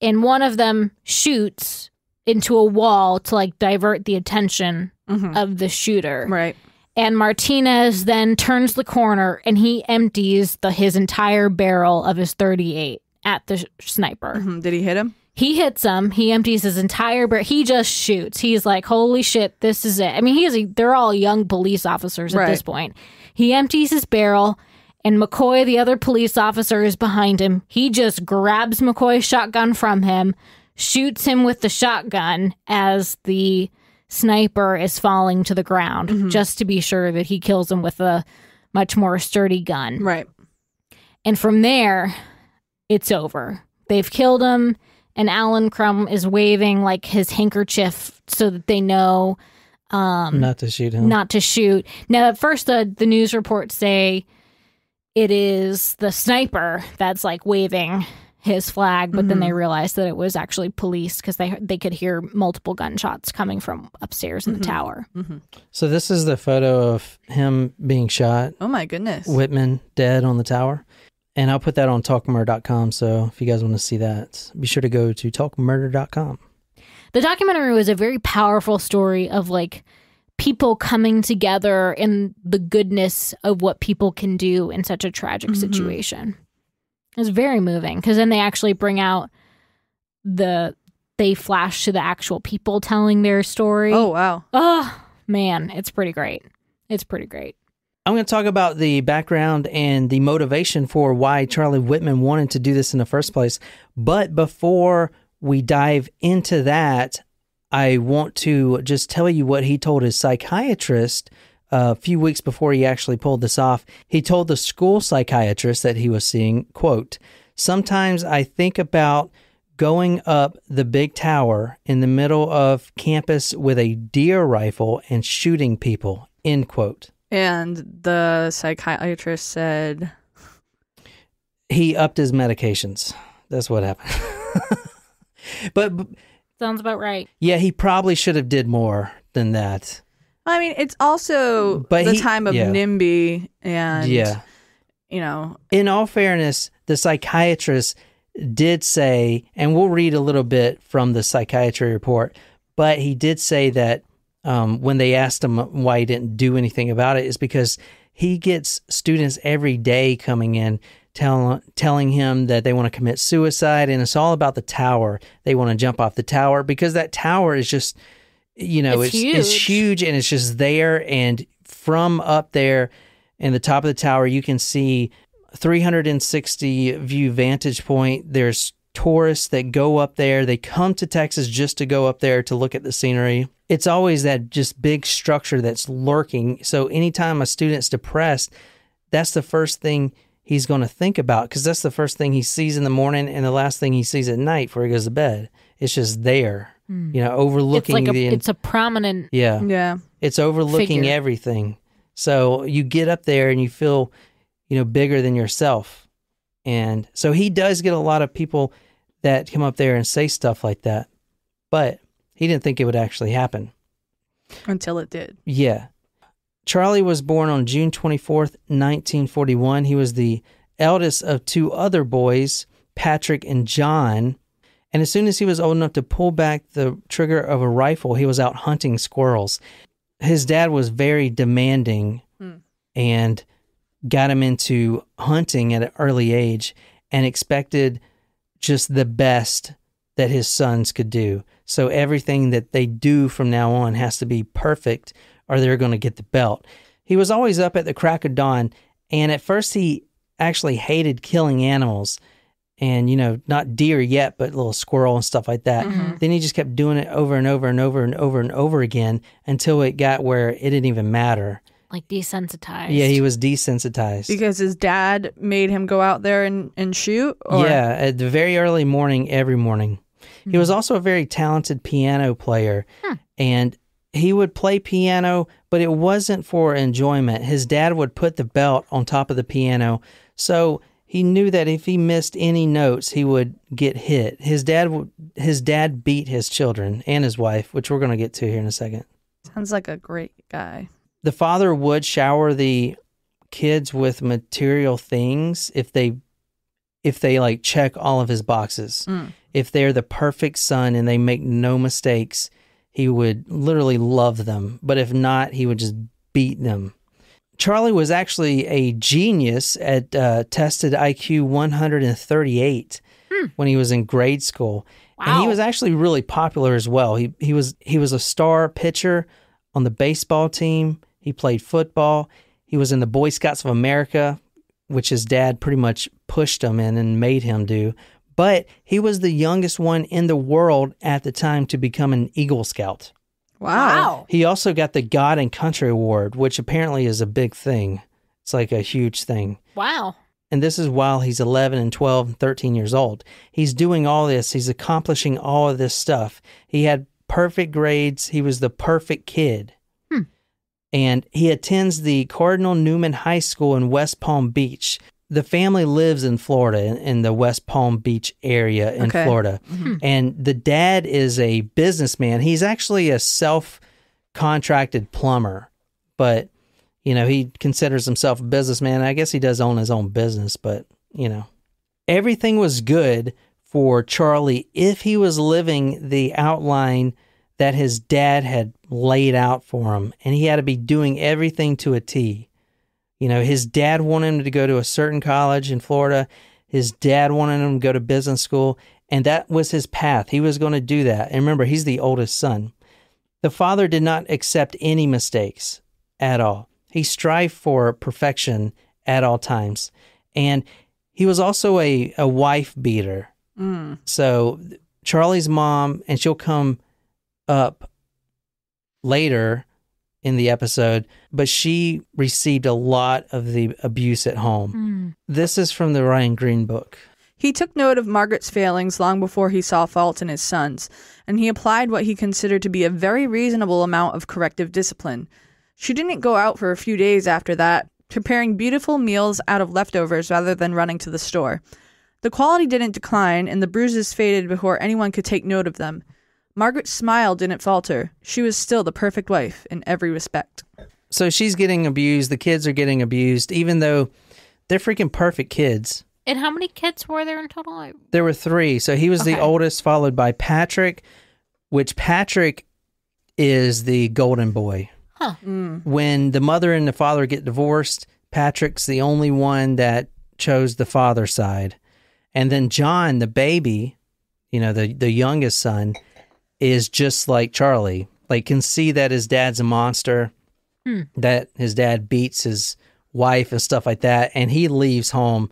Speaker 3: and one of them shoots into a wall to like divert the attention
Speaker 2: hmm
Speaker 3: of the shooter.
Speaker 2: Right.
Speaker 3: And Martinez then turns the corner and he empties the his entire barrel of his 38 at the sh- sniper.
Speaker 2: hmm Did he hit him?
Speaker 3: He hits him. He empties his entire barrel. He just shoots. He's like, "Holy shit, this is it." I mean, he is. A, they're all young police officers at
Speaker 2: Right.
Speaker 3: this point. He empties his barrel, and McCoy, the other police officer, is behind him. He just grabs McCoy's shotgun from him, shoots him with the shotgun as the sniper is falling to the ground,
Speaker 2: Mhm.
Speaker 3: just to be sure that he kills him with a much more sturdy gun.
Speaker 2: Right.
Speaker 3: And from there, it's over. They've killed him, and Allen Crum is waving like his handkerchief so that they know um,
Speaker 1: Not to shoot him.
Speaker 3: not to shoot. Now, at first, the, the news reports say it is the sniper that's like waving his flag, but then
Speaker 2: Mhm.
Speaker 3: they realized that it was actually police because they they could hear multiple gunshots coming from upstairs in the
Speaker 2: Mhm.
Speaker 3: tower.
Speaker 2: hmm
Speaker 1: So this is the photo of him being shot,
Speaker 2: Oh my goodness.
Speaker 1: Whitman dead on the tower. And I'll put that on talkmurder.com. So if you guys want to see that, be sure to go to talkmurder.com.
Speaker 3: The documentary was a very powerful story of like people coming together and the goodness of what people can do in such a tragic
Speaker 2: Mhm.
Speaker 3: situation. It was very moving because then they actually bring out the they flash to the actual people telling their story.
Speaker 2: Oh wow.
Speaker 3: oh man, it's pretty great. It's pretty great.
Speaker 1: I'm going to talk about the background and the motivation for why Charlie Whitman wanted to do this in the first place. But before we dive into that, I want to just tell you what he told his psychiatrist a few weeks before he actually pulled this off. He told the school psychiatrist that he was seeing, quote, "Sometimes I think about going up the big tower in the middle of campus with a deer rifle and shooting people." End quote.
Speaker 2: And the psychiatrist said,
Speaker 1: he upped his medications. That's what happened. [LAUGHS] but, but
Speaker 3: Sounds about right.
Speaker 1: yeah, he probably should have did more than that.
Speaker 2: I mean, it's also
Speaker 1: But
Speaker 2: the
Speaker 1: he-
Speaker 2: time of
Speaker 1: yeah.
Speaker 2: NIMBY and,
Speaker 1: yeah.
Speaker 2: you know,
Speaker 1: In all fairness, the psychiatrist did say, and we'll read a little bit from the psychiatry report, but he did say that um, when they asked him why he didn't do anything about it, is because he gets students every day coming in tell, telling him that they want to commit suicide, and it's all about the tower. They want to jump off the tower because that tower is just, you know,
Speaker 3: It's
Speaker 1: it's, it's
Speaker 3: huge.
Speaker 1: huge and it's just there. And from up there in the top of the tower, you can see 360 view vantage point. There's tourists that go up there. They come to Texas just to go up there to look at the scenery. It's always that just big structure that's lurking. So anytime a student's depressed, that's the first thing he's going to think about because that's the first thing he sees in the morning and the last thing he sees at night before he goes to bed. It's just there, hmm. you know, overlooking
Speaker 3: It's
Speaker 1: overlooking
Speaker 3: like a,
Speaker 1: the.
Speaker 3: it's a prominent.
Speaker 1: yeah.
Speaker 2: Yeah.
Speaker 1: It's overlooking
Speaker 3: figure.
Speaker 1: everything. So you get up there and you feel, you know, bigger than yourself. And so he does get a lot of people that come up there and say stuff like that. But he didn't think it would actually happen.
Speaker 2: Until it did.
Speaker 1: Yeah. Charlie was born on June 24th, 1941. He was the eldest of two other boys, Patrick and John. And as soon as he was old enough to pull back the trigger of a rifle, he was out hunting squirrels. His dad was very demanding
Speaker 2: Hmm.
Speaker 1: and got him into hunting at an early age and expected just the best that his sons could do. So everything that they do from now on has to be perfect or they're going to get the belt. He was always up at the crack of dawn and at first he actually hated killing animals and you know not deer yet but little squirrel and stuff like that. Mm-hmm. Then he just kept doing it over and over and over and over and over again until it got where it didn't even matter.
Speaker 3: like desensitized.
Speaker 1: Yeah, he was desensitized.
Speaker 2: Because his dad made him go out there and, and shoot? Or?
Speaker 1: Yeah, at the very early morning, every morning. He was mm-hmm. also a very talented piano player, and he would play piano, but it wasn't for enjoyment. His dad would put the belt on top of the piano, so he knew that if he missed any notes, he would get hit. His dad, his dad beat his children and his wife, which we're going to get to here in a second.
Speaker 2: Sounds like a great guy.
Speaker 1: the father would shower the kids with material things if they if they like check all of his boxes
Speaker 2: Mm.
Speaker 1: if they're the perfect son and they make no mistakes he would literally love them but if not he would just beat them charlie was actually a genius at uh, tested iq 138 when he was in grade school and he was actually really popular as well he, he was he was a star pitcher on the baseball team. He played football. He was in the Boy Scouts of America, which his dad pretty much pushed him in and made him do. But he was the youngest one in the world at the time to become an Eagle Scout.
Speaker 2: Wow.
Speaker 1: He also got the God and Country Award, which apparently is a big thing. It's like a huge thing.
Speaker 3: Wow.
Speaker 1: And this is while he's 11 and 12 and 13 years old. He's doing all this, he's accomplishing all of this stuff. He had perfect grades, he was the perfect kid.
Speaker 3: Hmm.
Speaker 1: And he attends the Cardinal Newman High School in West Palm Beach. The family lives in Florida, in, in the West Palm Beach area in
Speaker 2: Okay.
Speaker 1: Florida. Mm-hmm. And the dad is a businessman. He's actually a self contracted plumber, but you know, he considers himself a businessman. I guess he does own his own business, but you know, everything was good for Charlie if he was living the outline that his dad had laid out for him, and he had to be doing everything to a T. You know, his dad wanted him to go to a certain college in Florida. His dad wanted him to go to business school, and that was his path. He was going to do that. And remember, he's the oldest son. The father did not accept any mistakes at all. He strived for perfection at all times. And he was also a, a wife beater.
Speaker 2: Mm.
Speaker 1: So Charlie's mom, and she'll come up later in the episode, but she received a lot of the abuse at home.
Speaker 3: Mm.
Speaker 1: This is from the Ryan Green book.
Speaker 2: He took note of Margaret's failings long before he saw fault in his sons, and he applied what he considered to be a very reasonable amount of corrective discipline. She didn't go out for a few days after that, preparing beautiful meals out of leftovers rather than running to the store. The quality didn't decline, and the bruises faded before anyone could take note of them. Margaret's smile didn't falter. She was still the perfect wife in every respect.
Speaker 1: So she's getting abused. The kids are getting abused, even though they're freaking perfect kids.
Speaker 3: And how many kids were there in total? I-
Speaker 1: There were three. So he was the oldest, followed by Patrick, which Patrick is the golden boy.
Speaker 3: Huh.
Speaker 2: Mm.
Speaker 1: When the mother and the father get divorced, Patrick's the only one that chose the father side. And then John, the baby, you know, the, the youngest son, is just like Charlie. Like, can see that his dad's a monster,
Speaker 3: Hmm.
Speaker 1: that his dad beats his wife and stuff like that. And he leaves home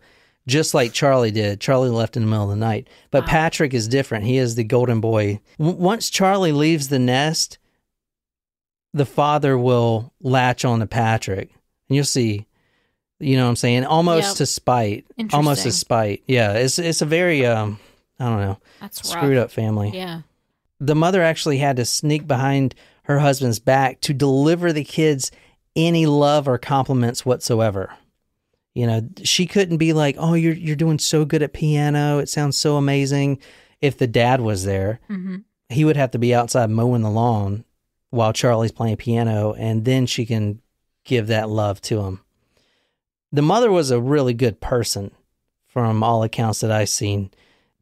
Speaker 1: just like Charlie did. Charlie left in the middle of the night. But Patrick is different. He is the golden boy. W- once Charlie leaves the nest, the father will latch on to Patrick. And you'll see, you know what I'm saying? Almost
Speaker 3: Yep.
Speaker 1: to spite. Almost to spite. Yeah, it's it's a very um I don't know,
Speaker 3: That's
Speaker 1: screwed
Speaker 3: rough.
Speaker 1: up family.
Speaker 3: Yeah.
Speaker 1: The mother actually had to sneak behind her husband's back to deliver the kids any love or compliments whatsoever. You know, she couldn't be like, "Oh, you're you're doing so good at piano. It sounds so amazing." If the dad was there,
Speaker 3: hmm
Speaker 1: he would have to be outside mowing the lawn while Charlie's playing piano, and then she can give that love to him. The mother was a really good person from all accounts that I've seen.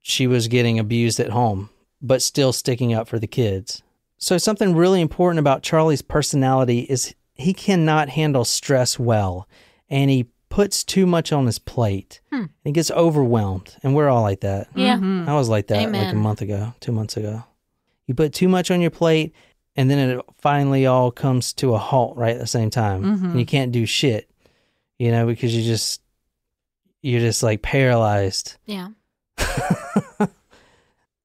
Speaker 1: She was getting abused at home, but still sticking up for the kids. So, something really important about Charlie's personality is he cannot handle stress well, and he puts too much on his plate.
Speaker 3: Hmm.
Speaker 1: He gets overwhelmed, and we're all like that.
Speaker 3: Yeah.
Speaker 2: Mhm.
Speaker 1: I was like that like a month ago, two months ago. You put too much on your plate, and then it finally all comes to a halt right at the same time,
Speaker 2: Mhm.
Speaker 1: and you can't do shit, you know, because you just you're just like paralyzed.
Speaker 3: Yeah.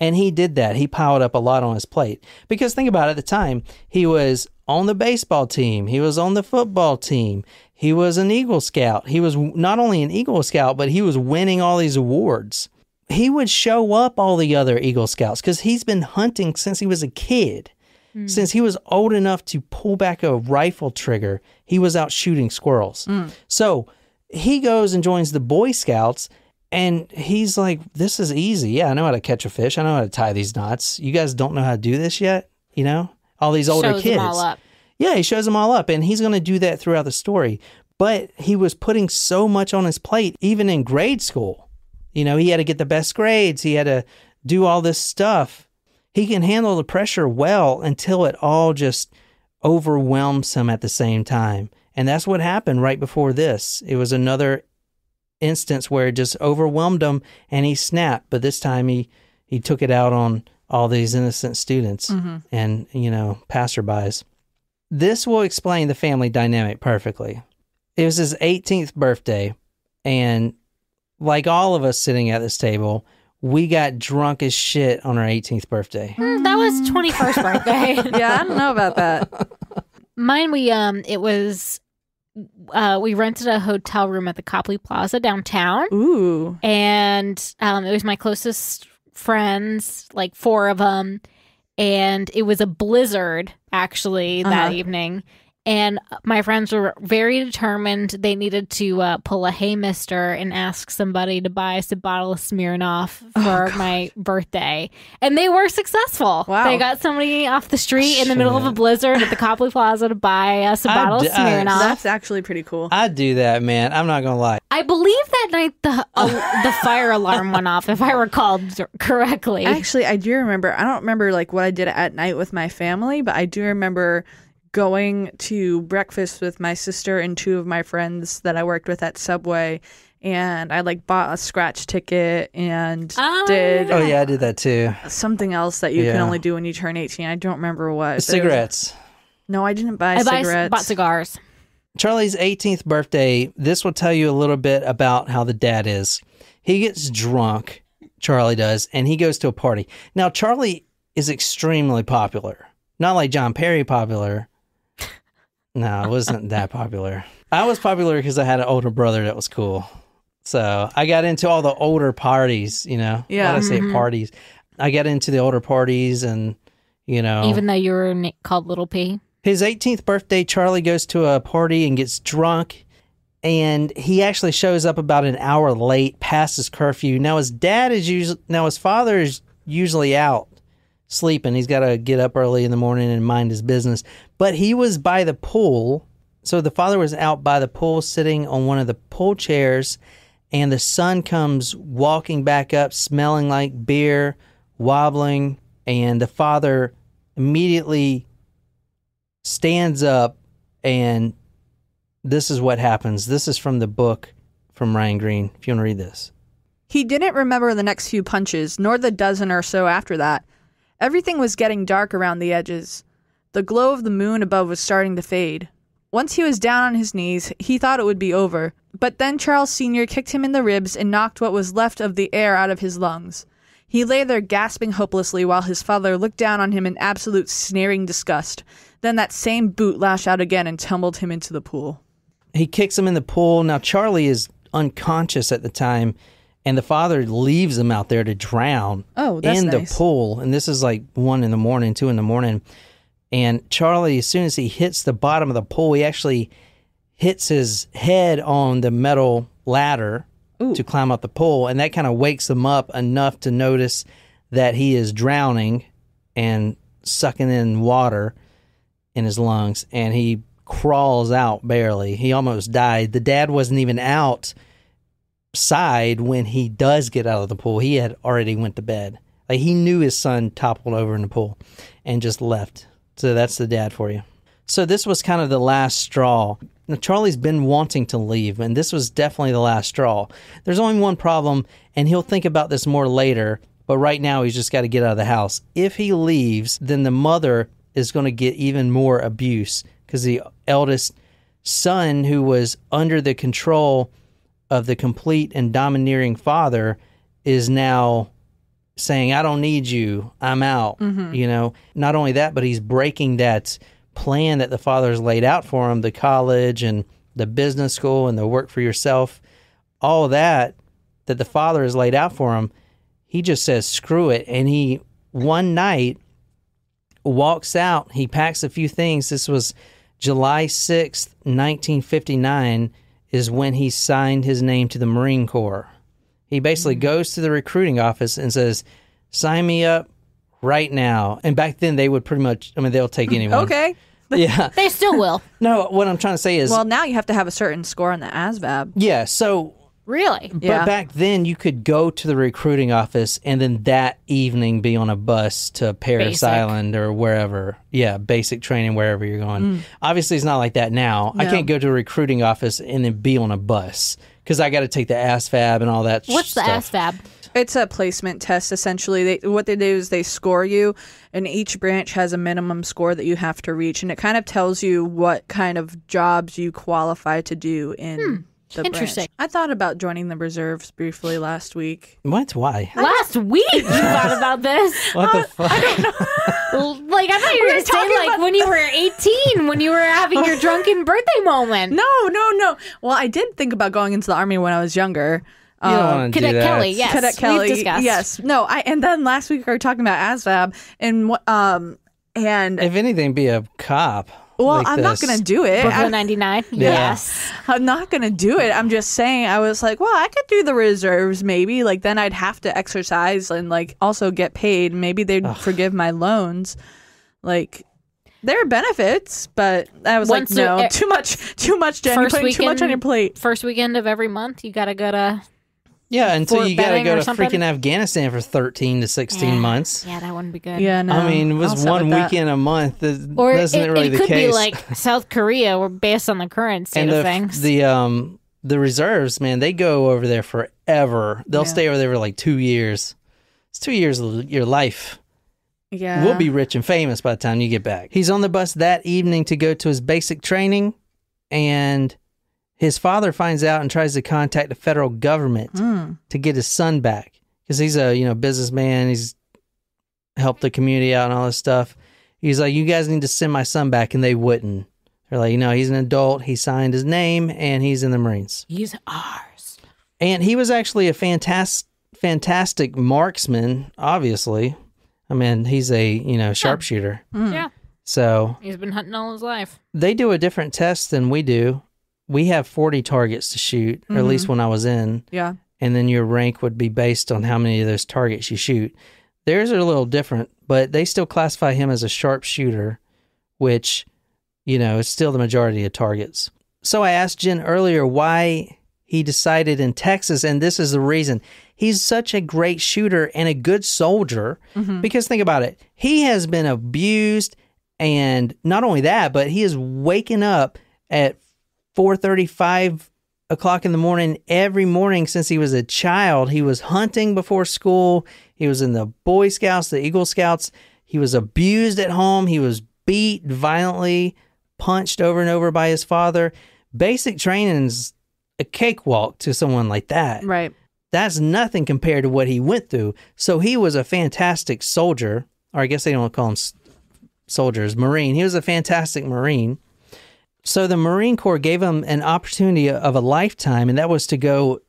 Speaker 1: And he did that. He piled up a lot on his plate because think about it. At the time, he was on the baseball team. He was on the football team. He was an Eagle Scout. He was not only an Eagle Scout, but he was winning all these awards. He would show up all the other Eagle Scouts because he's been hunting since he was a kid. Hmm. Since he was old enough to pull back a rifle trigger, he was out shooting squirrels. Hmm. So he goes and joins the Boy Scouts, and he's like, This is easy. Yeah, I know how to catch a fish. I know how to tie these knots. You guys don't know how to do this yet? You know? All these older
Speaker 3: Shows
Speaker 1: kids.
Speaker 3: them all up.
Speaker 1: Yeah, he shows them all up, and he's going to do that throughout the story. But he was putting so much on his plate, even in grade school. You know, he had to get the best grades, he had to do all this stuff. He can handle the pressure well until it all just overwhelms him at the same time. And that's what happened right before this. It was another instance where it just overwhelmed him and he snapped, but this time he he took it out on all these innocent students and, you know, passerbys. This will explain the family dynamic perfectly. It was his 18th birthday, and like all of us sitting at this table, we got drunk as shit on our 18th birthday.
Speaker 3: Mm, that was 21st [LAUGHS] birthday.
Speaker 2: yeah, I don't know about that. [LAUGHS]
Speaker 3: Mine, we um, it was, uh, we rented a hotel room at the Copley Plaza downtown,
Speaker 2: Ooh.
Speaker 3: and um, it was my closest friends, like four of them, and it was a blizzard actually that
Speaker 2: Uh-huh.
Speaker 3: evening. And my friends were very determined. They needed to uh, pull a hay mister and ask somebody to buy us a bottle of Smirnoff for
Speaker 2: God.
Speaker 3: my birthday. And they were successful.
Speaker 2: Wow.
Speaker 3: They got somebody off the street in the middle of a blizzard at the Copley Plaza to buy us a
Speaker 1: I
Speaker 3: bottle
Speaker 1: d-
Speaker 3: of
Speaker 1: I-
Speaker 3: Smirnoff.
Speaker 2: That's actually pretty cool.
Speaker 1: I'd do that, man. I'm not going to lie.
Speaker 3: I believe that night the [LAUGHS] uh, the fire alarm went off, if I recall correctly.
Speaker 2: Actually, I do remember. I don't remember like what I did at night with my family, but I do remember going to breakfast with my sister and two of my friends that I worked with at Subway, and I like bought a scratch ticket and
Speaker 3: Ah.
Speaker 2: did
Speaker 1: Oh, yeah, I did that too.
Speaker 2: something else that you can only do when you turn eighteen. I don't remember what. but it was-
Speaker 1: Cigarettes.
Speaker 2: no, I didn't buy
Speaker 3: I buy,
Speaker 2: cigarettes.
Speaker 3: bought cigars.
Speaker 1: Charlie's 18th birthday, this will tell you a little bit about how the dad is. He gets drunk, Charlie does, and he goes to a party. Now, Charlie is extremely popular. Not like John Perry popular. No, it wasn't that popular. I was popular because I had an older brother that was cool. So I got into all the older parties, you know.
Speaker 2: Yeah.
Speaker 1: Why'd I say
Speaker 3: Mhm.
Speaker 1: parties? I got into the older parties and, you know.
Speaker 3: Even though you were na- called Little P.
Speaker 1: His 18th birthday, Charlie goes to a party and gets drunk. And he actually shows up about an hour late past his curfew. Now his dad is usually now his father is usually out sleeping. He's got to get up early in the morning and mind his business. But he was by the pool. So the father was out by the pool sitting on one of the pool chairs and the son comes walking back up smelling like beer, wobbling, and the father immediately stands up and this is what happens. This is from the book from Ryan Green. If you want to read this.
Speaker 2: He didn't remember the next few punches, nor the dozen or so after that. Everything was getting dark around the edges. The glow of the moon above was starting to fade. Once he was down on his knees, he thought it would be over. But then Charles Sr. kicked him in the ribs and knocked what was left of the air out of his lungs. He lay there gasping hopelessly while his father looked down on him in absolute sneering disgust. Then that same boot lashed out again and tumbled him into the pool.
Speaker 1: He kicks him in the pool. Now Charlie is unconscious at the time, and the father leaves him out there to drown
Speaker 2: Oh, that's
Speaker 1: in
Speaker 2: nice.
Speaker 1: the pool. And this is like one in the morning, two in the morning. And Charlie, as soon as he hits the bottom of the pool, he actually hits his head on the metal ladder
Speaker 2: Ooh.
Speaker 1: to climb up the pole, and that kind of wakes him up enough to notice that he is drowning and sucking in water in his lungs, and he crawls out barely. He almost died. The dad wasn't even out side when he does get out of the pool. He had already went to bed. Like he knew his son toppled over in the pool and just left. So that's the dad for you. So this was kind of the last straw. Now Charlie's been wanting to leave, and this was definitely the last straw. There's only one problem, and he'll think about this more later. But right now, he's just got to get out of the house. If he leaves, then the mother is going to get even more abuse because the eldest son, who was under the control of the complete and domineering father, is now saying, I don't need you. I'm out. Mm-hmm. You know, not only that, but he's breaking that plan that the father's laid out for him the college and the business school and the work for yourself, all that that the father has laid out for him. He just says, screw it. And he, one night, walks out. He packs a few things. This was July 6th, 1959, is when he signed his name to the Marine Corps. He basically mm-hmm. goes to the recruiting office and says, sign me up right now. And back then, they would pretty much, I mean, they'll take [LAUGHS] anyone.
Speaker 2: Okay. [LAUGHS]
Speaker 1: Yeah. [LAUGHS]
Speaker 3: They still will.
Speaker 1: No, what I'm trying to say is,
Speaker 2: Well, now you have to have a certain score on the ASVAB.
Speaker 1: yeah. So,
Speaker 3: Really?
Speaker 1: but
Speaker 2: Yeah.
Speaker 1: back then, you could go to the recruiting office and then that evening be on a bus to Parris
Speaker 3: Basic.
Speaker 1: Island or wherever. Yeah, basic training wherever you're going. Mm. Obviously, it's not like that now. I
Speaker 2: No.
Speaker 1: can't go to a recruiting office and then be on a bus because I got to take the ASVAB and all that.
Speaker 3: What's the
Speaker 1: stuff.
Speaker 3: ASVAB?
Speaker 2: It's a placement test essentially. They what they do is they score you and each branch has a minimum score that you have to reach and it kind of tells you what kind of jobs you qualify to do in hmm. The
Speaker 3: Interesting.
Speaker 2: branch. I thought about joining the reserves briefly last week.
Speaker 1: What? Why?
Speaker 3: Last week you thought about this. [LAUGHS]
Speaker 1: What the fuck? I don't know. [LAUGHS]
Speaker 3: like I thought you were going to say
Speaker 2: talking
Speaker 3: like
Speaker 2: about-
Speaker 3: when you were 18, when you were having your [LAUGHS] drunken birthday moment.
Speaker 2: No, no, no. Well, I did think about going into the army when I was younger.
Speaker 1: You don't
Speaker 2: Um,
Speaker 1: want to do
Speaker 3: Cadet
Speaker 1: that.
Speaker 3: Kelly, yes.
Speaker 2: Cadet
Speaker 3: we've
Speaker 2: Kelly.
Speaker 3: discussed.
Speaker 2: Yes. No, I and then last week we were talking about ASVAB and what um and
Speaker 1: If anything, be a cop.
Speaker 2: Well,
Speaker 1: like
Speaker 2: I'm not going to do it.
Speaker 3: Brooklyn
Speaker 2: I,
Speaker 3: 99. Yes.
Speaker 2: I'm not going to do it. I'm just saying I was like, well, I could do the reserves maybe. Like then I'd have to exercise and like also get paid. Maybe they'd forgive my loans. Like there are benefits, but I was
Speaker 3: Once
Speaker 2: like, no,
Speaker 3: a-
Speaker 2: too much, too much, Jen. You're
Speaker 3: First
Speaker 2: putting too much on your plate.
Speaker 3: First weekend of every month, you got to go to.
Speaker 1: Yeah, until you got to go to
Speaker 3: something?
Speaker 1: freaking Afghanistan for 13 to 16
Speaker 3: Yeah.
Speaker 1: months.
Speaker 3: Yeah, that wouldn't be good.
Speaker 2: Yeah, no.
Speaker 1: I mean, it was one
Speaker 2: with that.
Speaker 1: weekend a month. That
Speaker 3: Or
Speaker 1: isn't
Speaker 3: it,
Speaker 1: really
Speaker 3: it
Speaker 1: the
Speaker 3: could
Speaker 1: case.
Speaker 3: be like [LAUGHS] South Korea, or based on the current state
Speaker 1: and
Speaker 3: of
Speaker 1: the
Speaker 3: things.
Speaker 1: the um the reserves, man, they go over there forever. They'll
Speaker 2: Yeah.
Speaker 1: stay over there for like two years. It's two years of your life.
Speaker 2: Yeah,
Speaker 1: We'll be rich and famous by the time you get back. He's on the bus that evening to go to his basic training, and his father finds out and tries to contact the federal government
Speaker 2: Mm.
Speaker 1: to get his son back because he's a you know businessman. He's helped the community out and all this stuff. He's like, you guys need to send my son back, and they wouldn't. They're like, you know, he's an adult. He signed his name, and he's in the Marines.
Speaker 3: He's ours.
Speaker 1: And he was actually a fantastic, fantastic marksman. Obviously, I mean, he's a you know sharpshooter.
Speaker 2: Mm.
Speaker 3: Yeah,
Speaker 1: So
Speaker 3: he's been hunting all his life.
Speaker 1: they do a different test than we do. We have forty targets to shoot, or at least mm-hmm. when I was in
Speaker 2: Yeah.
Speaker 1: and then your rank would be based on how many of those targets you shoot. Theirs are a little different, but they still classify him as a sharpshooter, which, you know, is still the majority of targets. So I asked Jen earlier why he decided in Texas, and this is the reason. He's such a great shooter and a good soldier mm-hmm. because think about it. He has been abused, and not only that, but he is waking up at 4:35 o'clock in the morning every morning since he was a child. He was hunting before school. He was in the Boy Scouts, the Eagle Scouts. He was abused at home. He was beat violently, punched over and over by his father. Basic training's a cakewalk to someone like that.
Speaker 2: Right.
Speaker 1: That's nothing compared to what he went through. So he was a fantastic soldier, or I guess they don't call him soldiers, Marine. He was a fantastic Marine. So the Marine Corps gave him an opportunity of a lifetime, and that was to go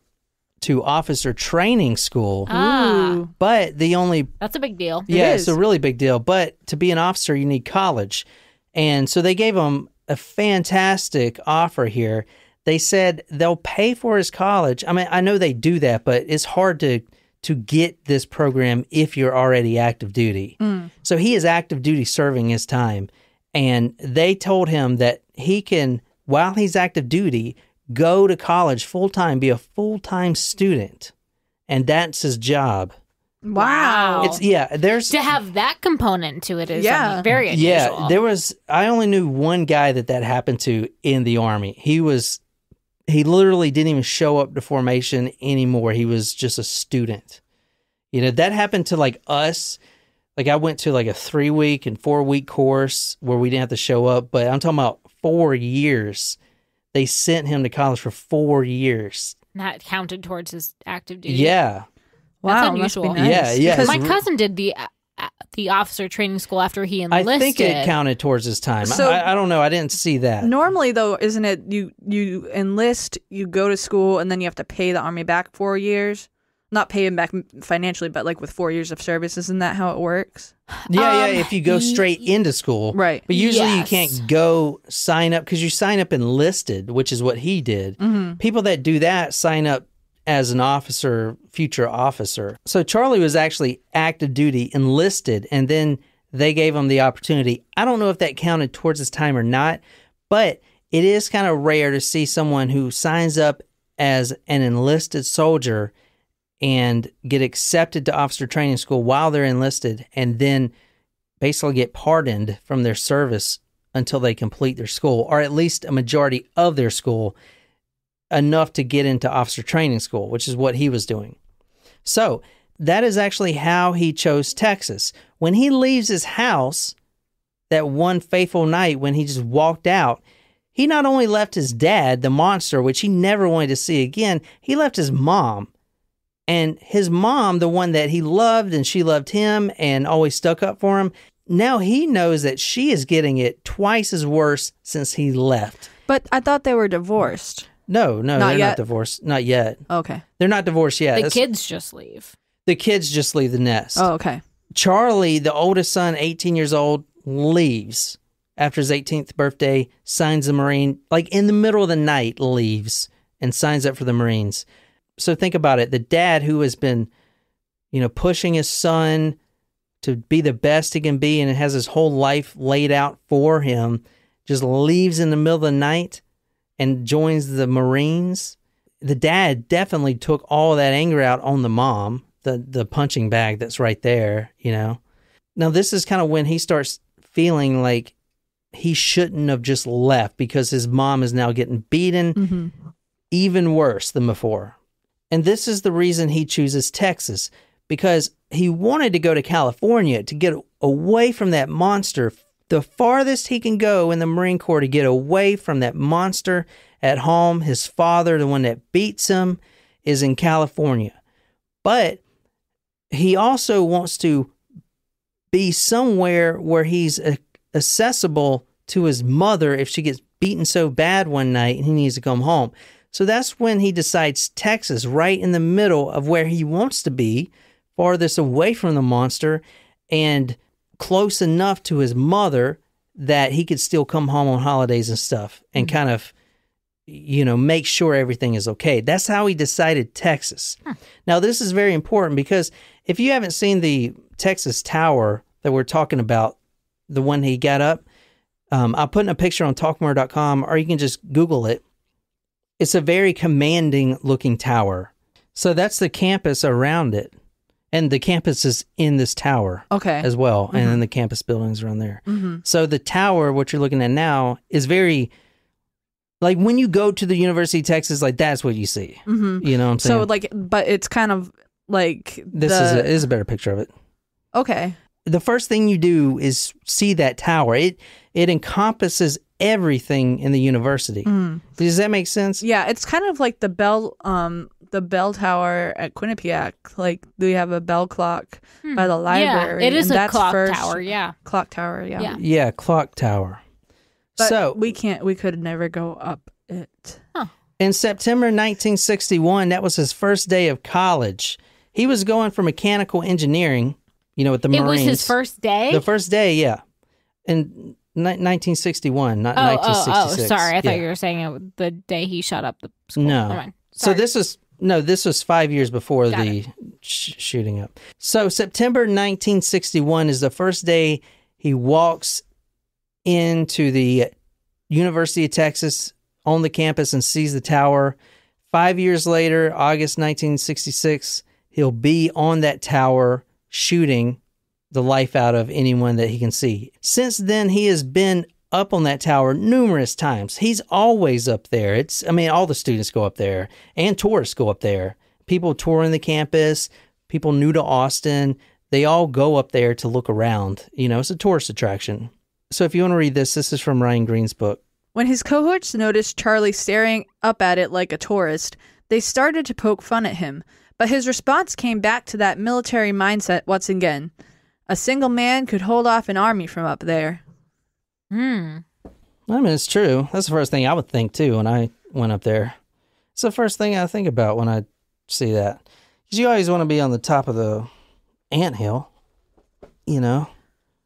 Speaker 1: to officer training school.
Speaker 3: Ah,
Speaker 1: But the only
Speaker 3: that's a big deal.
Speaker 1: yeah,
Speaker 2: is.
Speaker 1: it's a really big deal. But to be an officer, you need college. And so they gave him a fantastic offer here. They said they'll pay for his college. I mean, I know they do that, but it's hard to to get this program if you're already active duty. So he is active duty serving his time. And they told him that he can, while he's active duty, go to college full time, be a full time student. And that's his job.
Speaker 2: Wow.
Speaker 1: It's yeah, there's
Speaker 3: To have that component to it is
Speaker 2: Yeah.
Speaker 3: I very unusual.
Speaker 1: yeah, there was. I only knew one guy that that happened to in the army. He was, he literally didn't even show up to formation anymore. He was just a student. You know that happened to like us. Like I went to like a three week and four week course where we didn't have to show up, but I'm talking about four years. They sent him to college for four years.
Speaker 3: That counted towards his active duty.
Speaker 1: Yeah,
Speaker 2: wow.
Speaker 3: That's
Speaker 2: must be
Speaker 3: unusual.
Speaker 2: nice.
Speaker 1: Yeah, yeah,
Speaker 2: Because
Speaker 3: My cousin did the uh, uh, the officer training school after he enlisted.
Speaker 1: I think it counted towards his time.
Speaker 2: So-
Speaker 1: I, I don't know. I didn't see that.
Speaker 2: normally though, isn't it you you enlist, you go to school, and then you have to pay the army back four years? Not pay him back financially, but like with four years of service, isn't that how it works?
Speaker 1: Yeah,
Speaker 3: Um,
Speaker 1: yeah. If you go straight into school,
Speaker 2: Right.
Speaker 1: But usually
Speaker 3: Yes.
Speaker 1: you can't go sign up because you sign up enlisted, which is what he did. People that do that sign up as an officer, future officer. So Charlie was actually active duty, enlisted, and then they gave him the opportunity. I don't know if that counted towards his time or not, but it is kind of rare to see someone who signs up as an enlisted soldier and get accepted to officer training school while they're enlisted and then basically get pardoned from their service until they complete their school or at least a majority of their school enough to get into officer training school which is what he was doing. So that is actually how he chose texas. When he leaves his house that one fateful night when he just walked out he not only left his dad the monster which he never wanted to see again he left his mom and his mom, the one that he loved and she loved him and always stuck up for him, now he knows that she is getting it twice as worse since he left.
Speaker 2: But I thought they were divorced.
Speaker 1: No, no,
Speaker 2: Not
Speaker 1: they're
Speaker 2: yet?
Speaker 1: not divorced. Not yet.
Speaker 2: Okay.
Speaker 1: They're not divorced yet.
Speaker 3: the
Speaker 1: That's-
Speaker 3: kids just leave.
Speaker 1: the kids just leave the nest.
Speaker 2: Oh, okay.
Speaker 1: Charlie, the oldest son, 18 years old, leaves after his 18th birthday, signs the Marine, like in the middle of the night, leaves and signs up for the Marines. So think about it. The dad who has been, you know, pushing his son to be the best he can be and has his whole life laid out for him, just leaves in the middle of the night and joins the Marines. The dad definitely took all that anger out on the mom, the the punching bag that's right there, you know. Now this is kind of when he starts feeling like he shouldn't have just left because his mom is now getting beaten
Speaker 2: Mm-hmm.
Speaker 1: even worse than before. And this is the reason he chooses Texas because he wanted to go to California to get away from that monster. The farthest he can go in the Marine Corps to get away from that monster at home, his father, the one that beats him, is in California. But he also wants to be somewhere where he's accessible to his mother if she gets beaten so bad one night and he needs to come home. So that's when he decides Texas, right in the middle of where he wants to be, farthest away from the monster and close enough to his mother that he could still come home on holidays and stuff and kind of you know make sure everything is okay. That's how he decided texas. Now this is very important because if you haven't seen the texas tower that we're talking about the one he got up um, i'll put in a picture on talkmurder.com or you can just google it it's a very commanding looking tower so that's the campus around it and the campus is in this tower
Speaker 2: Okay.
Speaker 1: as well, and then the campus buildings around there.
Speaker 2: mm-hmm.
Speaker 1: So the tower, what you're looking at now, is very like when you go to the University of Texas, like that's what you see.
Speaker 2: Mm-hmm.
Speaker 1: You know what I'm saying?
Speaker 2: So like, but it's kind of like
Speaker 1: this
Speaker 2: the,
Speaker 1: is a, is a better picture of it.
Speaker 2: okay.
Speaker 1: The first thing you do is see that tower. It it encompasses everything in the university. Does that make sense?
Speaker 2: Yeah, it's kind of like the bell um the bell tower at Quinnipiac. Like we have a bell clock by the library.
Speaker 3: Yeah, it is
Speaker 2: and
Speaker 3: a
Speaker 2: that's
Speaker 3: clock
Speaker 2: first-
Speaker 3: tower. Yeah.
Speaker 2: Clock tower, yeah.
Speaker 3: Yeah.
Speaker 1: Yeah, clock tower.
Speaker 2: But
Speaker 1: so
Speaker 2: we can't we could never go up it.
Speaker 1: in September 1961, that was his first day of college. He was going for mechanical engineering, you know, with the
Speaker 3: It
Speaker 1: Marines.
Speaker 3: was his first day.
Speaker 1: The first day, yeah. In ni- 1961, not
Speaker 3: oh, oh, oh, sorry. I thought you were saying it the day he shot up the school.
Speaker 1: No. So this was no, this was five years before
Speaker 3: Got
Speaker 1: the sh- shooting up. So September 1961 is the first day he walks into the University of Texas on the campus and sees the tower. Five years later, August 1966, he'll be on that tower shooting the life out of anyone that he can see. Since then, he has been up on that tower numerous times. He's always up there. It's, I mean, all the students go up there and tourists go up there. People touring the campus, people new to Austin, they all go up there to look around. You know, it's a tourist attraction. So if you want to read this, this is from Ryan Green's book.
Speaker 2: When his cohorts noticed Charlie staring up at it like a tourist, they started to poke fun at him. But his response came back to that military mindset once again. A single man could hold off an army from up there.
Speaker 3: Hmm.
Speaker 1: I mean, it's true. That's the first thing I would think too when I went up there. It's the first thing I think about when I see that. Because you always want to be on the top of the anthill, you know?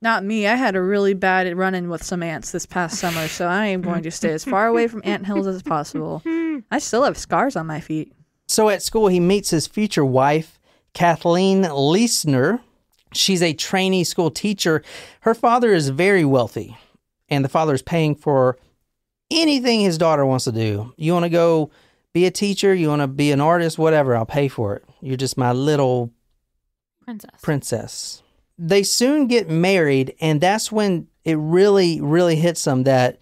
Speaker 2: Not me. I had a really bad run in with some ants this past summer, so I am going to stay as far away from [LAUGHS] ant hills as possible. I still have scars on my feet.
Speaker 1: So at school, he meets his future wife, Kathleen Leissner. She's a trainee school teacher. Her father is very wealthy, and the father is paying for anything his daughter wants to do. You want to go be a teacher? You want to be an artist? Whatever, I'll pay for it. You're just my little
Speaker 3: Princess.
Speaker 1: princess. They soon get married, and that's when it really, really hits them that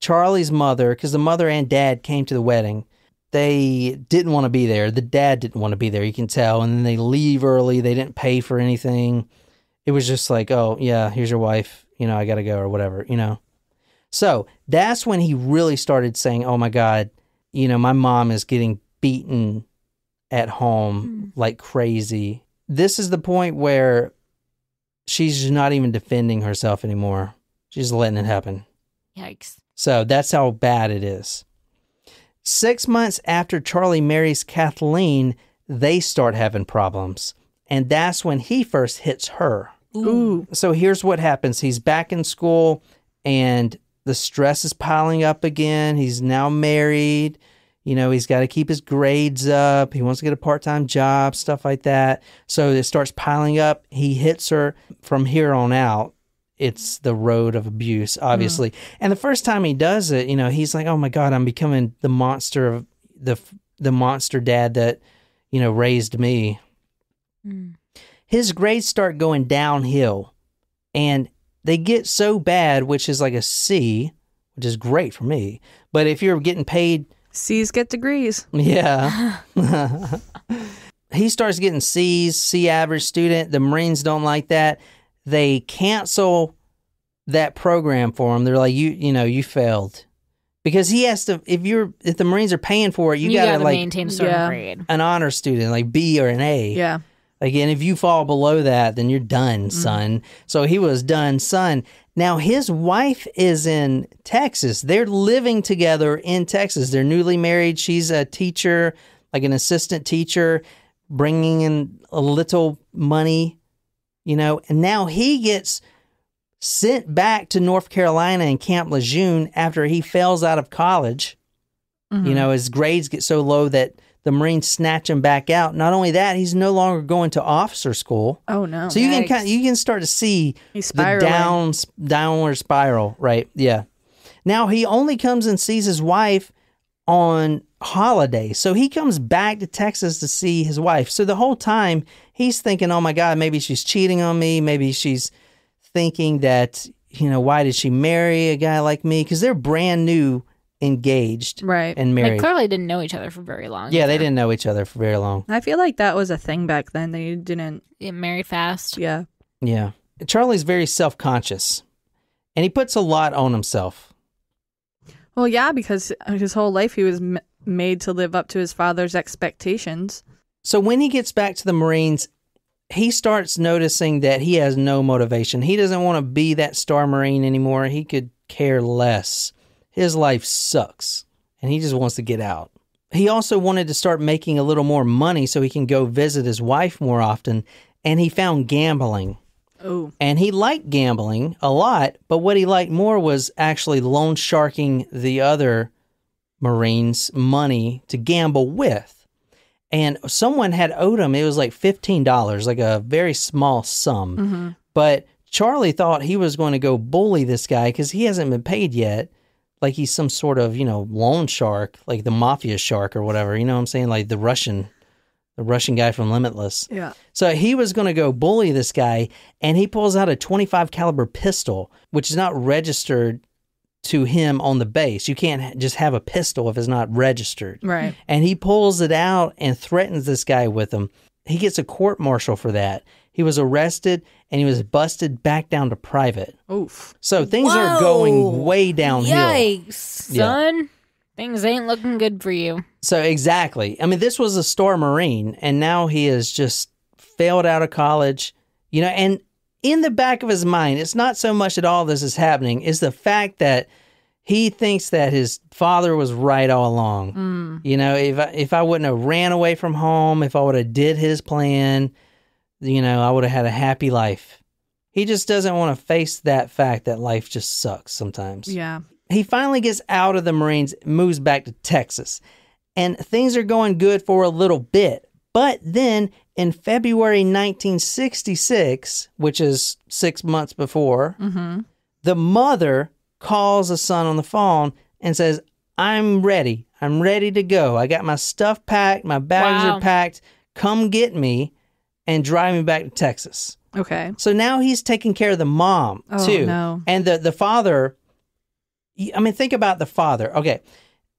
Speaker 1: Charlie's mother, because the mother and dad came to the wedding, they didn't want to be there. The dad didn't want to be there, you can tell. And then they leave early. They didn't pay for anything. It was just like, oh, yeah, here's your wife. You know, I got to go or whatever, you know. So that's when he really started saying, oh my God, you know, my mom is getting beaten at home hmm. like crazy. This is the point where she's not even defending herself anymore. She's letting it happen.
Speaker 3: Yikes.
Speaker 1: So that's how bad it is. Six months after Charlie marries Kathleen, they start having problems. And that's when he first hits her.
Speaker 2: Ooh.
Speaker 1: So here's what happens he's back in school, and the stress is piling up again. He's now married. You know, he's got to keep his grades up. He wants to get a part time job, stuff like that. So it starts piling up. He hits her from here on out. It's the road of abuse, obviously. And the first time he does it, you know, he's like, "Oh my god, I'm becoming the monster of the the monster dad that, you know, raised me."
Speaker 3: Mm.
Speaker 1: His grades start going downhill, and they get so bad, which is like a C, which is great for me. But if you're getting paid
Speaker 2: C's get degrees. [LAUGHS]
Speaker 1: yeah. [LAUGHS] [LAUGHS] he starts getting C's, C average student. The Marines don't like that. They cancel that program for him. They're like, you, you know, you failed. Because he has to, if you're, if the Marines are paying for it, you,
Speaker 3: You,
Speaker 1: gotta,
Speaker 3: gotta,
Speaker 1: like
Speaker 3: maintain a certain
Speaker 2: Yeah.
Speaker 3: grade.
Speaker 1: an honor student, like B or an A.
Speaker 2: Yeah.
Speaker 1: Again, if you fall below that, then you're done, mm-hmm. son. So he was done, son. Now his wife is in Texas. They're living together in Texas. They're newly married. She's a teacher, like an assistant teacher, bringing in a little money, you know. And now he gets sent back to North Carolina and Camp Lejeune after he fails out of college.
Speaker 2: Mm-hmm.
Speaker 1: You know, his grades get so low that the Marines snatch him back out. Not only that, he's no longer going to officer school.
Speaker 2: Oh no.
Speaker 1: So you can
Speaker 3: Yikes.
Speaker 1: kind you can start to see the down downward spiral, right? Yeah. Now he only comes and sees his wife on holiday. So he comes back to Texas to see his wife. So the whole time he's thinking, "Oh my god, maybe she's cheating on me, maybe she's thinking that, you know, why did she marry a guy like me?" Cuz they're brand new engaged
Speaker 2: Right.
Speaker 1: and married.
Speaker 3: They clearly didn't know each other for very long.
Speaker 1: yeah, they didn't know each other for very long.
Speaker 2: I feel like that was a thing back then. They didn't.
Speaker 3: Get married fast.
Speaker 2: Yeah.
Speaker 1: Yeah. Charlie's very self conscious and he puts a lot on himself.
Speaker 2: Well, yeah, because his whole life he was m- made to live up to his father's expectations.
Speaker 1: So when he gets back to the Marines, he starts noticing that he has no motivation. He doesn't want to be that Star Marine anymore. He could care less. His life sucks and he just wants to get out. He also wanted to start making a little more money so he can go visit his wife more often, and he found gambling.
Speaker 2: Oh,
Speaker 1: And he liked gambling a lot, but what he liked more was actually loan sharking the other Marines money to gamble with. And someone had owed him, it was like $15, like a very small sum. Mm-hmm. But Charlie thought he was going to go bully this guy because he hasn't been paid yet. Like he's some sort of, you know, loan shark, like the mafia shark or whatever. You know what I'm saying? Like the Russian, the Russian guy from Limitless.
Speaker 2: yeah.
Speaker 1: So he was going to go bully this guy, and he pulls out a 25 caliber pistol, which is not registered to him on the base. You can't just have a pistol if it's not registered.
Speaker 2: Right.
Speaker 1: And he pulls it out and threatens this guy with him. He gets a court martial for that. He was arrested and he was busted back down to private.
Speaker 2: Oof.
Speaker 1: So things are going way downhill.
Speaker 3: Yikes,
Speaker 1: Yeah.
Speaker 3: son. Things ain't looking good for you.
Speaker 1: So exactly. I mean, this was a star Marine, and now he has just failed out of college. You know, and in the back of his mind, it's not so much that all this is happening, is the fact that he thinks that his father was right all along. Mm. You know, if I, if I wouldn't have ran away from home, if I would have did his plan, you know, I would have had a happy life. He just doesn't want to face that fact that life just sucks sometimes
Speaker 2: Yeah.
Speaker 1: he finally gets out of the Marines, moves back to Texas, and things are going good for a little bit. But then in February 1966, which is six months before, mm-hmm. the mother calls the son on the phone and says, I'm ready. I'm ready to go. I got my stuff packed. My bags
Speaker 3: Wow.
Speaker 1: are packed. Come get me and drive me back to Texas.
Speaker 2: Okay.
Speaker 1: So now he's taking care of the mom
Speaker 2: Oh,
Speaker 1: too.
Speaker 2: no.
Speaker 1: And the the father I mean think about the father. Okay.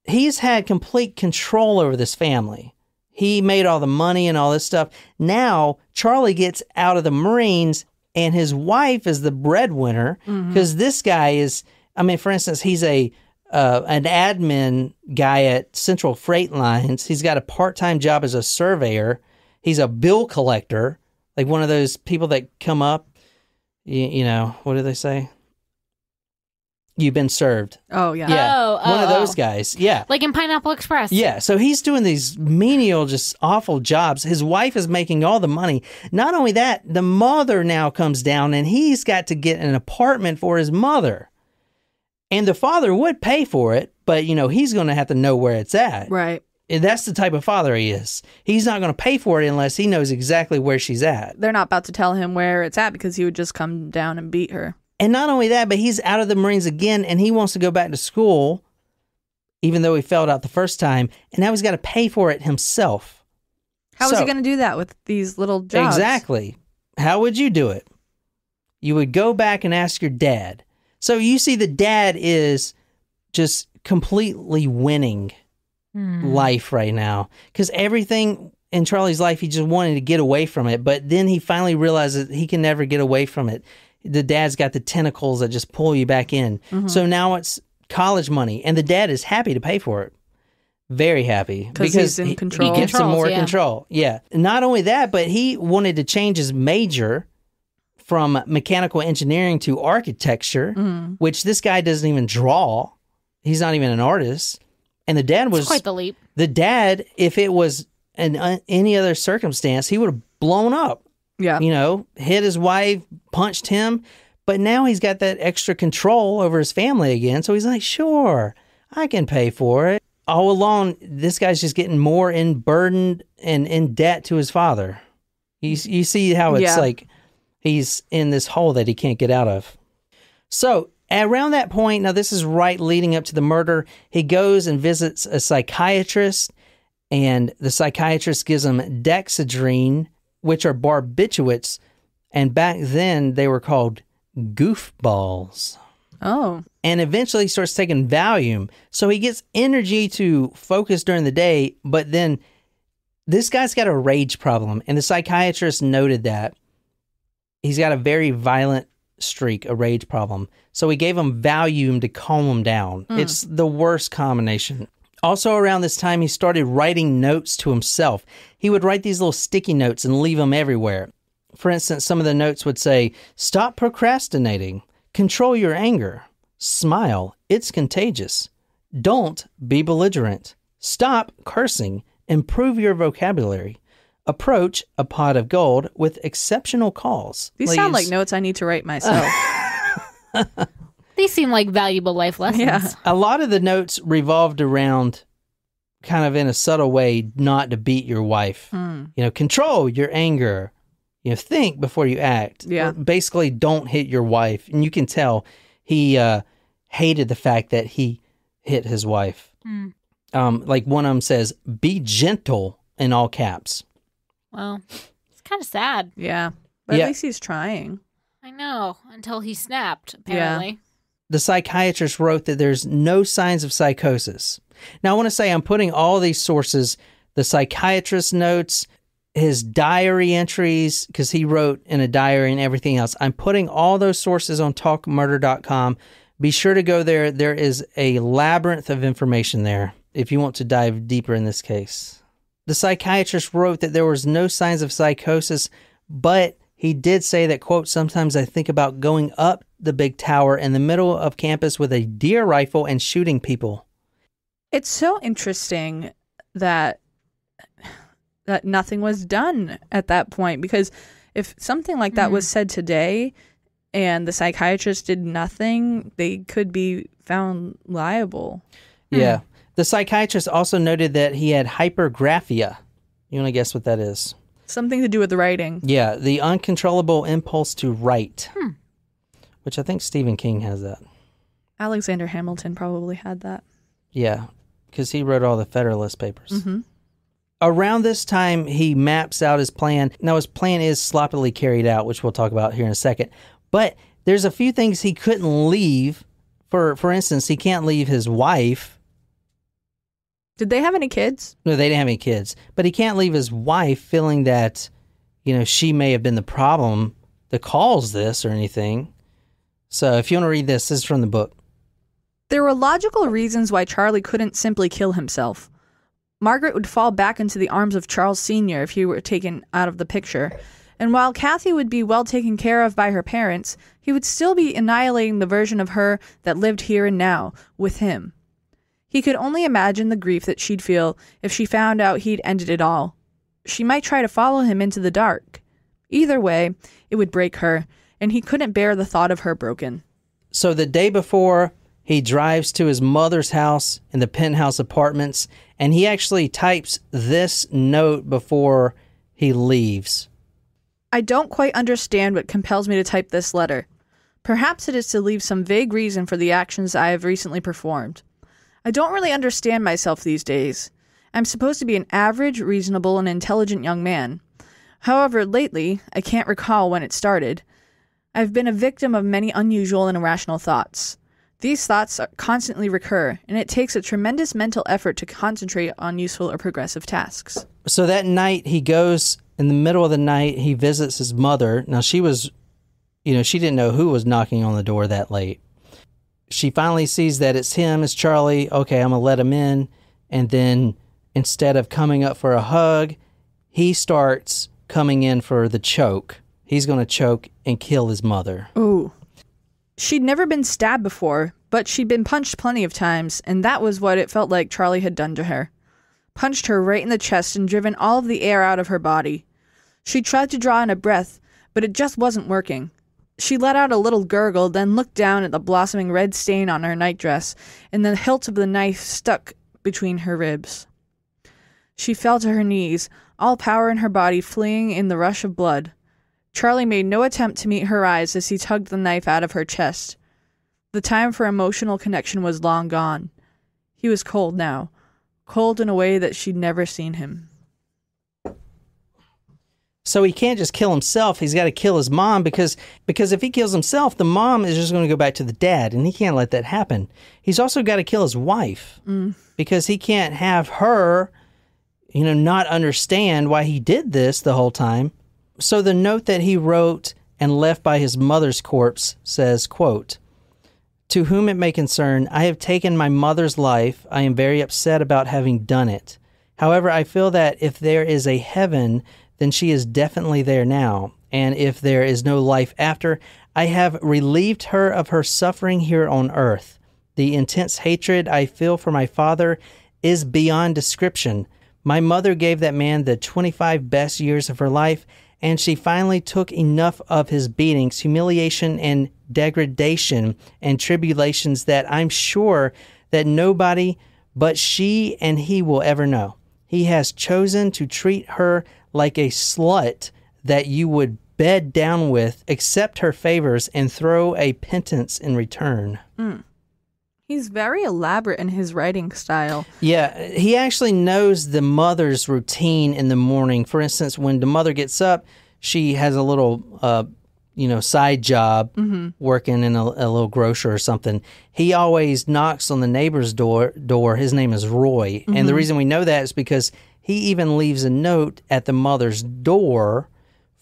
Speaker 1: He's had complete control over this family. He made all the money and all this stuff. Now Charlie gets out of the Marines and his wife is the breadwinner because this guy is I mean for instance he's a uh, an admin guy at Central Freight Lines. He's got a part-time job as a surveyor. He's a bill collector, like one of those people that come up. You, you know what do they say? You've been served.
Speaker 2: Oh yeah.
Speaker 1: Yeah,
Speaker 3: Oh,
Speaker 1: one of
Speaker 3: oh,
Speaker 1: those
Speaker 3: oh.
Speaker 1: guys. Yeah,
Speaker 3: Like in Pineapple Express.
Speaker 1: yeah. So he's doing these menial, just awful jobs. His wife is making all the money. Not only that, the mother now comes down and he's got to get an apartment for his mother. And the father would pay for it, but you know, he's going to have to know where it's at.
Speaker 2: Right.
Speaker 1: And That's the type of father he is. He's not going to pay for it unless he knows exactly where she's at.
Speaker 2: They're not about to tell him where it's at because he would just come down and beat her.
Speaker 1: And not only that, but he's out of the Marines again and he wants to go back to school, even though he failed out the first time. And now he's got to pay for it himself.
Speaker 2: How is
Speaker 1: So-
Speaker 2: he going to do that with these little jobs?
Speaker 1: Exactly. How would you do it? You would go back and ask your dad. So you see, the dad is just completely winning
Speaker 3: Hmm.
Speaker 1: life right now because everything in Charlie's life, he just wanted to get away from it. But then he finally realizes he can never get away from it. The dad's got the tentacles that just pull you back in. So now it's college money, and the dad is happy to pay for it. Very happy
Speaker 2: 'Cause he's in
Speaker 1: he-
Speaker 2: control.
Speaker 1: He gets some more
Speaker 3: yeah.
Speaker 1: control. Yeah. Not only that, but he wanted to change his major from mechanical engineering to architecture,
Speaker 2: Mm.
Speaker 1: which this guy doesn't even draw. He's not even an artist. And the dad was
Speaker 3: It's quite the leap.
Speaker 1: the dad, if it was in uh, any other circumstance, he would have blown up.
Speaker 2: Yeah.
Speaker 1: You know, hit his wife, punched him. But now he's got that extra control over his family again. So he's like, sure, I can pay for it. All along, this guy's just getting more in burdened and in debt to his father. You, you see how it's
Speaker 2: Yeah.
Speaker 1: like he's in this hole that he can't get out of. So around that point, now this is right leading up to the murder, he goes and visits a psychiatrist, and the psychiatrist gives him Dexedrine, which are barbiturates, and back then they were called goofballs.
Speaker 2: Oh.
Speaker 1: And eventually he starts taking Valium. So he gets energy to focus during the day, but then this guy's got a rage problem. And the psychiatrist noted that he's got a very violent streak, a rage problem. So he gave him Valium to calm him down. Hmm. It's the worst combination. Also, around this time, he started writing notes to himself. He would write these little sticky notes and leave them everywhere. For instance, some of the notes would say, Stop procrastinating, control your anger, smile, it's contagious, don't be belligerent, stop cursing, improve your vocabulary, approach a pot of gold with exceptional calls.
Speaker 2: These sound like notes I need to write myself. [LAUGHS]
Speaker 3: These seem like valuable life lessons.
Speaker 2: Yeah.
Speaker 1: a lot of the notes revolved around kind of in a subtle way not to beat your wife
Speaker 2: Hmm.
Speaker 1: you know control your anger you know think before you act
Speaker 2: Yeah.
Speaker 1: basically don't hit your wife and you can tell he uh hated the fact that he hit his wife
Speaker 3: Hmm.
Speaker 1: um like one of them says be gentle in all caps
Speaker 3: Well, it's kind of sad.
Speaker 2: yeah. But
Speaker 1: Yeah.
Speaker 2: at least he's trying.
Speaker 3: I know until he snapped. Apparently.
Speaker 1: The psychiatrist wrote that there's no signs of psychosis. Now, I want to say I'm putting all these sources the psychiatrist's notes, his diary entries, because he wrote in a diary and everything else. I'm putting all those sources on talkmurder.com. Be sure to go there. There is a labyrinth of information there if you want to dive deeper in this case. The psychiatrist wrote that there was no signs of psychosis, but he did say that, quote, sometimes I think about going up the big tower in the middle of campus with a deer rifle and shooting people.
Speaker 2: It's so interesting that that nothing was done at that point because if something like that was mm-hmm. said today and the psychiatrist did nothing, they could be found liable.
Speaker 1: Yeah. Hmm. The psychiatrist also noted that he had hypergraphia. You want to guess what that is?
Speaker 2: Something to do with the writing.
Speaker 1: Yeah, the uncontrollable impulse to write, hmm. which I think Stephen King has that.
Speaker 2: Alexander Hamilton probably had that.
Speaker 1: Yeah, because he wrote all the Federalist Papers. Mm-hmm. Around this time, he maps out his plan. Now, his plan is sloppily carried out, which we'll talk about here in a second. But there's a few things he couldn't leave. For for instance, he can't leave his wife.
Speaker 2: Did they have any kids?
Speaker 1: No, they didn't have any kids, but he can't leave his wife feeling that, you know, she may have been the problem that caused this or anything. So, if you want to read this, this is from the book.
Speaker 2: There were logical reasons why Charlie couldn't simply kill himself. Margaret would fall back into the arms of Charles Sr. if he were taken out of the picture, and while Kathy would be well taken care of by her parents, he would still be annihilating the version of her that lived here and now with him. He could only imagine the grief that she'd feel if she found out he'd ended it all. She might try to follow him into the dark. Either way, it would break her, and he couldn't bear the thought of her broken.
Speaker 1: So the day before, he drives to his mother's house in the penthouse apartments, and he actually types this note before he leaves.
Speaker 2: I don't quite understand what compels me to type this letter. Perhaps it is to leave some vague reason for the actions I have recently performed. I don't really understand myself these days. I'm supposed to be an average, reasonable, and intelligent young man. However, lately, I can't recall when it started. I've been a victim of many unusual and irrational thoughts. These thoughts constantly recur, and it takes a tremendous mental effort to concentrate on useful or progressive tasks.
Speaker 1: So that night, he goes in the middle of the night, he visits his mother. Now, she was, you know, she didn't know who was knocking on the door that late. She finally sees that it's him, it's Charlie. Okay, I'm to let him in. And then instead of coming up for a hug, he starts coming in for the choke. He's to choke and kill his mother.
Speaker 2: Ooh. She'd never been stabbed before, but she'd been punched plenty of times, and that was what it felt like Charlie had done to her. Punched her right in the chest and driven all of the air out of her body. She tried to draw in a breath, but it just wasn't working. She let out a little gurgle, then looked down at the blossoming red stain on her nightdress, and the hilt of the knife stuck between her ribs. She fell to her knees, all power in her body fleeing in the rush of blood. Charlie made no attempt to meet her eyes as he tugged the knife out of her chest. The time for emotional connection was long gone. He was cold now, cold in a way that she'd never seen him.
Speaker 1: So he can't just kill himself. He's got to kill his mom because because if he kills himself, the mom is just going to go back to the dad, and he can't let that happen. He's also got to kill his wife mm. because he can't have her, you know, not understand why he did this the whole time. So the note that he wrote and left by his mother's corpse says, quote, To whom it may concern, I have taken my mother's life. I am very upset about having done it. However, I feel that if there is a heaven, then she is definitely there now. And if there is no life after, I have relieved her of her suffering here on earth. The intense hatred I feel for my father is beyond description. My mother gave that man the 25 best years of her life, and she finally took enough of his beatings, humiliation, and degradation and tribulations that I'm sure that nobody but she and he will ever know. He has chosen to treat her like a slut that you would bed down with, accept her favors, and throw a pittance in return. Hmm.
Speaker 2: He's very elaborate in his writing style.
Speaker 1: Yeah, he actually knows the mother's routine in the morning. For instance, when the mother gets up, she has a little, uh, you know, side job mm-hmm. working in a, a little grocer or something. He always knocks on the neighbor's door. Door. His name is Roy, and the mm-hmm. reason we know that is because he even leaves a note at the mother's door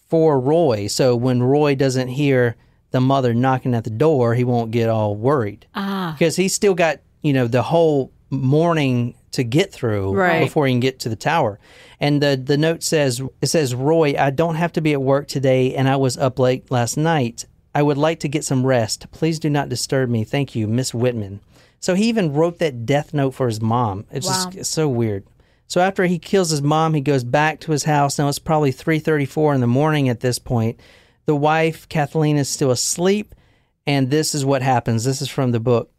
Speaker 1: for Roy. So when Roy doesn't hear the mother knocking at the door, he won't get all worried
Speaker 3: Ah.
Speaker 1: because he's still got you know the whole morning to get through
Speaker 2: Right.
Speaker 1: before he can get to the tower. And the the note says it says Roy, I don't have to be at work today, and I was up late last night. I would like to get some rest. Please do not disturb me. Thank you, Miss Whitman. So he even wrote that death note for his mom. It's
Speaker 3: Wow.
Speaker 1: just it's so weird. So after he kills his mom, he goes back to his house. Now it's probably 3:34 in the morning at this point. The wife, Kathleen, is still asleep, and this is what happens. This is from the book.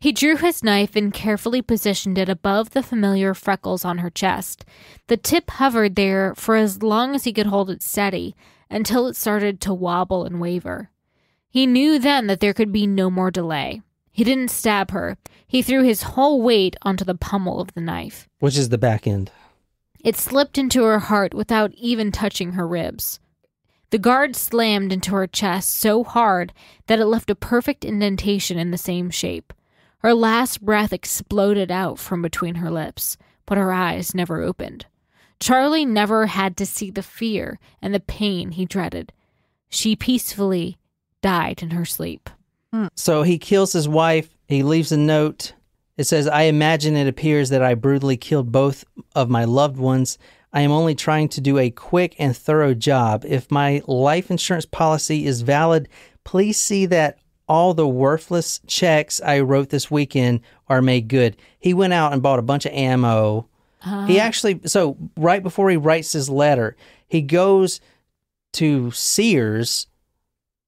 Speaker 3: He drew his knife and carefully positioned it above the familiar freckles on her chest. The tip hovered there for as long as he could hold it steady until it started to wobble and waver. He knew then that there could be no more delay. He didn't stab her. He threw his whole weight onto the pommel of the knife.
Speaker 1: which is the back end.
Speaker 3: It slipped into her heart without even touching her ribs. The guard slammed into her chest so hard that it left a perfect indentation in the same shape. Her last breath exploded out from between her lips, but her eyes never opened. Charlie never had to see the fear and the pain he dreaded. She peacefully died in her sleep. Hmm.
Speaker 1: So he kills his wife. He leaves a note. It says, I imagine it appears that I brutally killed both of my loved ones. I am only trying to do a quick and thorough job. If my life insurance policy is valid, please see that all the worthless checks I wrote this weekend are made good. He went out and bought a bunch of ammo. He uh-huh. actually, so right before he writes his letter, he goes to Sears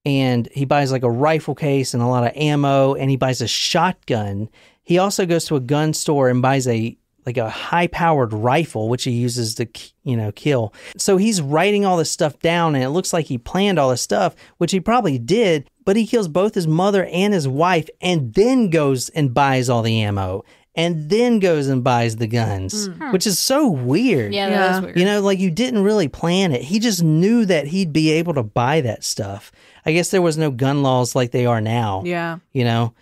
Speaker 1: and he buys like a rifle case and a lot of ammo and he buys a shotgun. He also goes to a gun store and buys a like a high powered rifle which he uses to you know kill. So he's writing all this stuff down and it looks like he planned all this stuff which he probably did, but he kills both his mother and his wife and then goes and buys all the ammo and then goes and buys the guns, hmm. Hmm. which is so weird.
Speaker 3: Yeah,
Speaker 2: that
Speaker 3: that
Speaker 2: is
Speaker 3: is weird.
Speaker 1: You know, like you didn't really plan it. He just knew that he'd be able to buy that stuff. I guess there was no gun laws like they are now.
Speaker 2: Yeah.
Speaker 1: You know,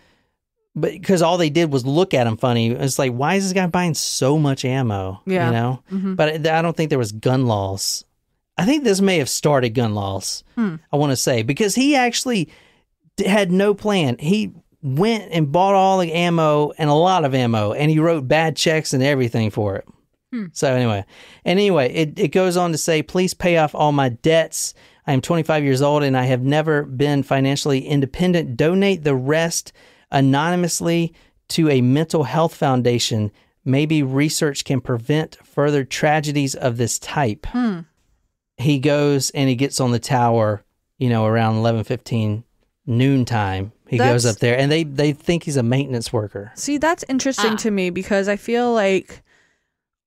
Speaker 1: but because all they did was look at him funny. It's like, why is this guy buying so much ammo?
Speaker 2: Yeah.
Speaker 1: You know, mm-hmm. but uh, I don't think there was gun laws. I think this may have started gun laws. Hmm. I want to say because he actually had no plan. He went and bought all the ammo and a lot of ammo, and he wrote bad checks and everything for it. Hmm. So anyway, and anyway, it, it goes on to say, please pay off all my debts. I am 25 years old and I have never been financially independent. Donate the rest anonymously to a mental health foundation. Maybe research can prevent further tragedies of this type. Hmm. He goes and he gets on the tower, you know, around 11:15 noontime. He goes up there and they they think he's a maintenance worker.
Speaker 2: See, that's interesting
Speaker 3: Ah.
Speaker 2: to me because I feel like,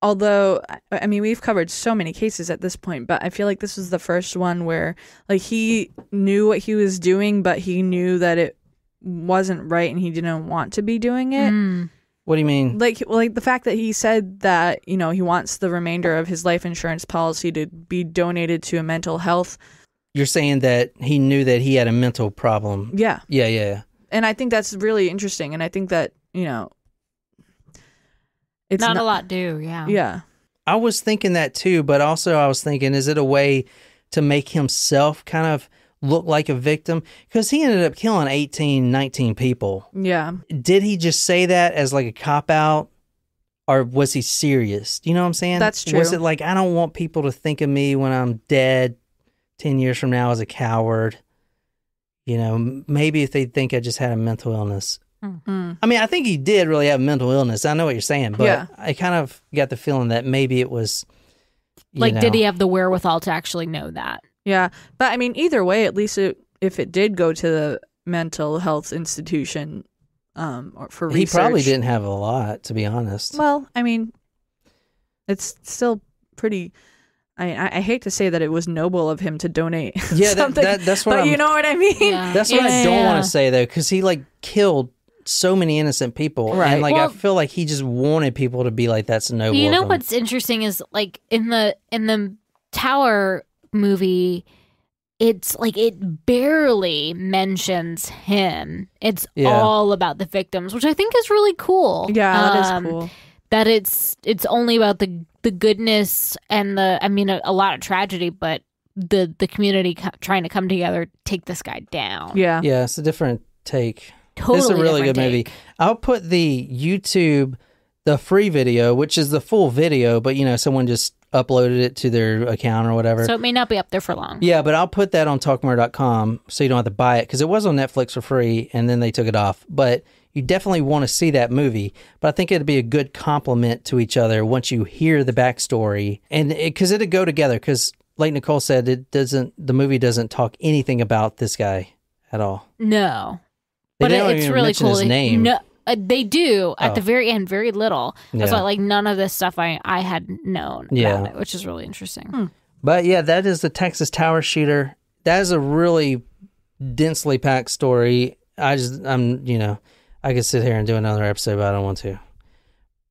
Speaker 2: although, I- I mean, we've covered so many cases at this point, but I feel like this was the first one where, like, he knew what he was doing, but he knew that it wasn't right and he didn't want to be doing it.
Speaker 3: Mm.
Speaker 1: What do you mean?
Speaker 2: Like, like the fact that he said that you know he wants the remainder of his life insurance policy to be donated to a mental health.
Speaker 1: You're saying that he knew that he had a mental problem.
Speaker 2: Yeah,
Speaker 1: Yeah, yeah.
Speaker 2: and I think that's really interesting, and I think that you know, it's
Speaker 3: not, a lot do, yeah.
Speaker 2: Yeah,
Speaker 1: I was thinking that too, but also I was thinking, is it a way to make himself kind of look like a victim because he ended up killing 18, 19 people.
Speaker 2: Yeah.
Speaker 1: Did he just say that as like a cop out? Or was he serious? You know what I'm saying?
Speaker 2: That's true.
Speaker 1: Was
Speaker 2: true.
Speaker 1: it like I don't want people to think of me when I'm dead ten years from now as a coward? You know, maybe if they think I just had a mental illness.
Speaker 2: Mm.
Speaker 1: I mean, I think he did really have mental illness. I know what you're saying, but
Speaker 2: Yeah.
Speaker 1: I kind of got the feeling that maybe it was you
Speaker 3: Like, did he have the wherewithal to actually know that?
Speaker 2: Yeah. But I mean, either way, at least it, if it did go to the mental health institution um, or for
Speaker 1: He probably didn't have a lot, to be honest.
Speaker 2: Well, I mean, it's still pretty. I, I I hate to say that it was noble of him to donate. [LAUGHS]
Speaker 1: yeah, that,
Speaker 2: something,
Speaker 1: that, that's what
Speaker 2: but
Speaker 1: I'm,
Speaker 2: you know what I mean.
Speaker 3: Yeah.
Speaker 1: That's what I don't
Speaker 3: yeah.
Speaker 1: want to say though, because he like killed so many innocent people,
Speaker 2: Right.
Speaker 1: and like I feel like he just wanted people to be like, "That's noble."
Speaker 3: You know what's interesting is like in the in the Tower movie, it's like it barely mentions him. It's
Speaker 1: Yeah.
Speaker 3: all about the victims, which I think is really cool.
Speaker 2: Yeah, that is
Speaker 3: Um,
Speaker 2: cool.
Speaker 3: That it's it's only about the the goodness and the I mean a, a lot of tragedy, but the the community co- trying to come together take this guy down.
Speaker 2: Yeah.
Speaker 1: Yeah, it's a different take.
Speaker 3: Totally
Speaker 1: it's a really good
Speaker 3: different
Speaker 1: movie. I'll put the YouTube, the free video, which is the full video, but you know, someone just uploaded it to their account or whatever.
Speaker 3: So it may not be up there for long.
Speaker 1: yeah, but I'll put that on talkmurder.com so you don't have to buy it because it was on Netflix for free and then they took it off. But you definitely want to see that movie. But I think it'd be a good complement to each other once you hear the backstory and because it, it'd go together. Because like Nicole said, it doesn't. The movie doesn't talk anything about this guy at all.
Speaker 3: No.
Speaker 1: They
Speaker 3: but
Speaker 1: don't
Speaker 3: it, it's
Speaker 1: even
Speaker 3: really cool.
Speaker 1: his
Speaker 3: They-
Speaker 1: name.
Speaker 3: No, uh, they do at
Speaker 1: Oh.
Speaker 3: the very end, very little. That's
Speaker 1: Yeah.
Speaker 3: why, like, none of this stuff I I had known
Speaker 1: Yeah.
Speaker 3: about it, which is really interesting.
Speaker 2: Hmm.
Speaker 1: But yeah, that is the Texas Tower shooter. That is a really densely packed story. I just, I'm, you know, I could sit here and do another episode, but I don't want to.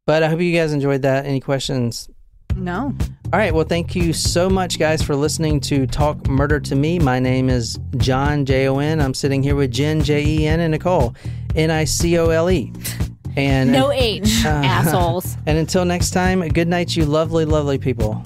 Speaker 1: But I hope you guys enjoyed that. Any questions?
Speaker 2: No.
Speaker 1: All right. Well, thank you so much, guys, for listening to Talk Murder to Me. My name is John J O N. I'm sitting here with Jen J E N and Nicole N I C O L E. And
Speaker 3: No H,
Speaker 1: Uh, [LAUGHS]
Speaker 3: assholes.
Speaker 1: and until next time, good night, you lovely, lovely people.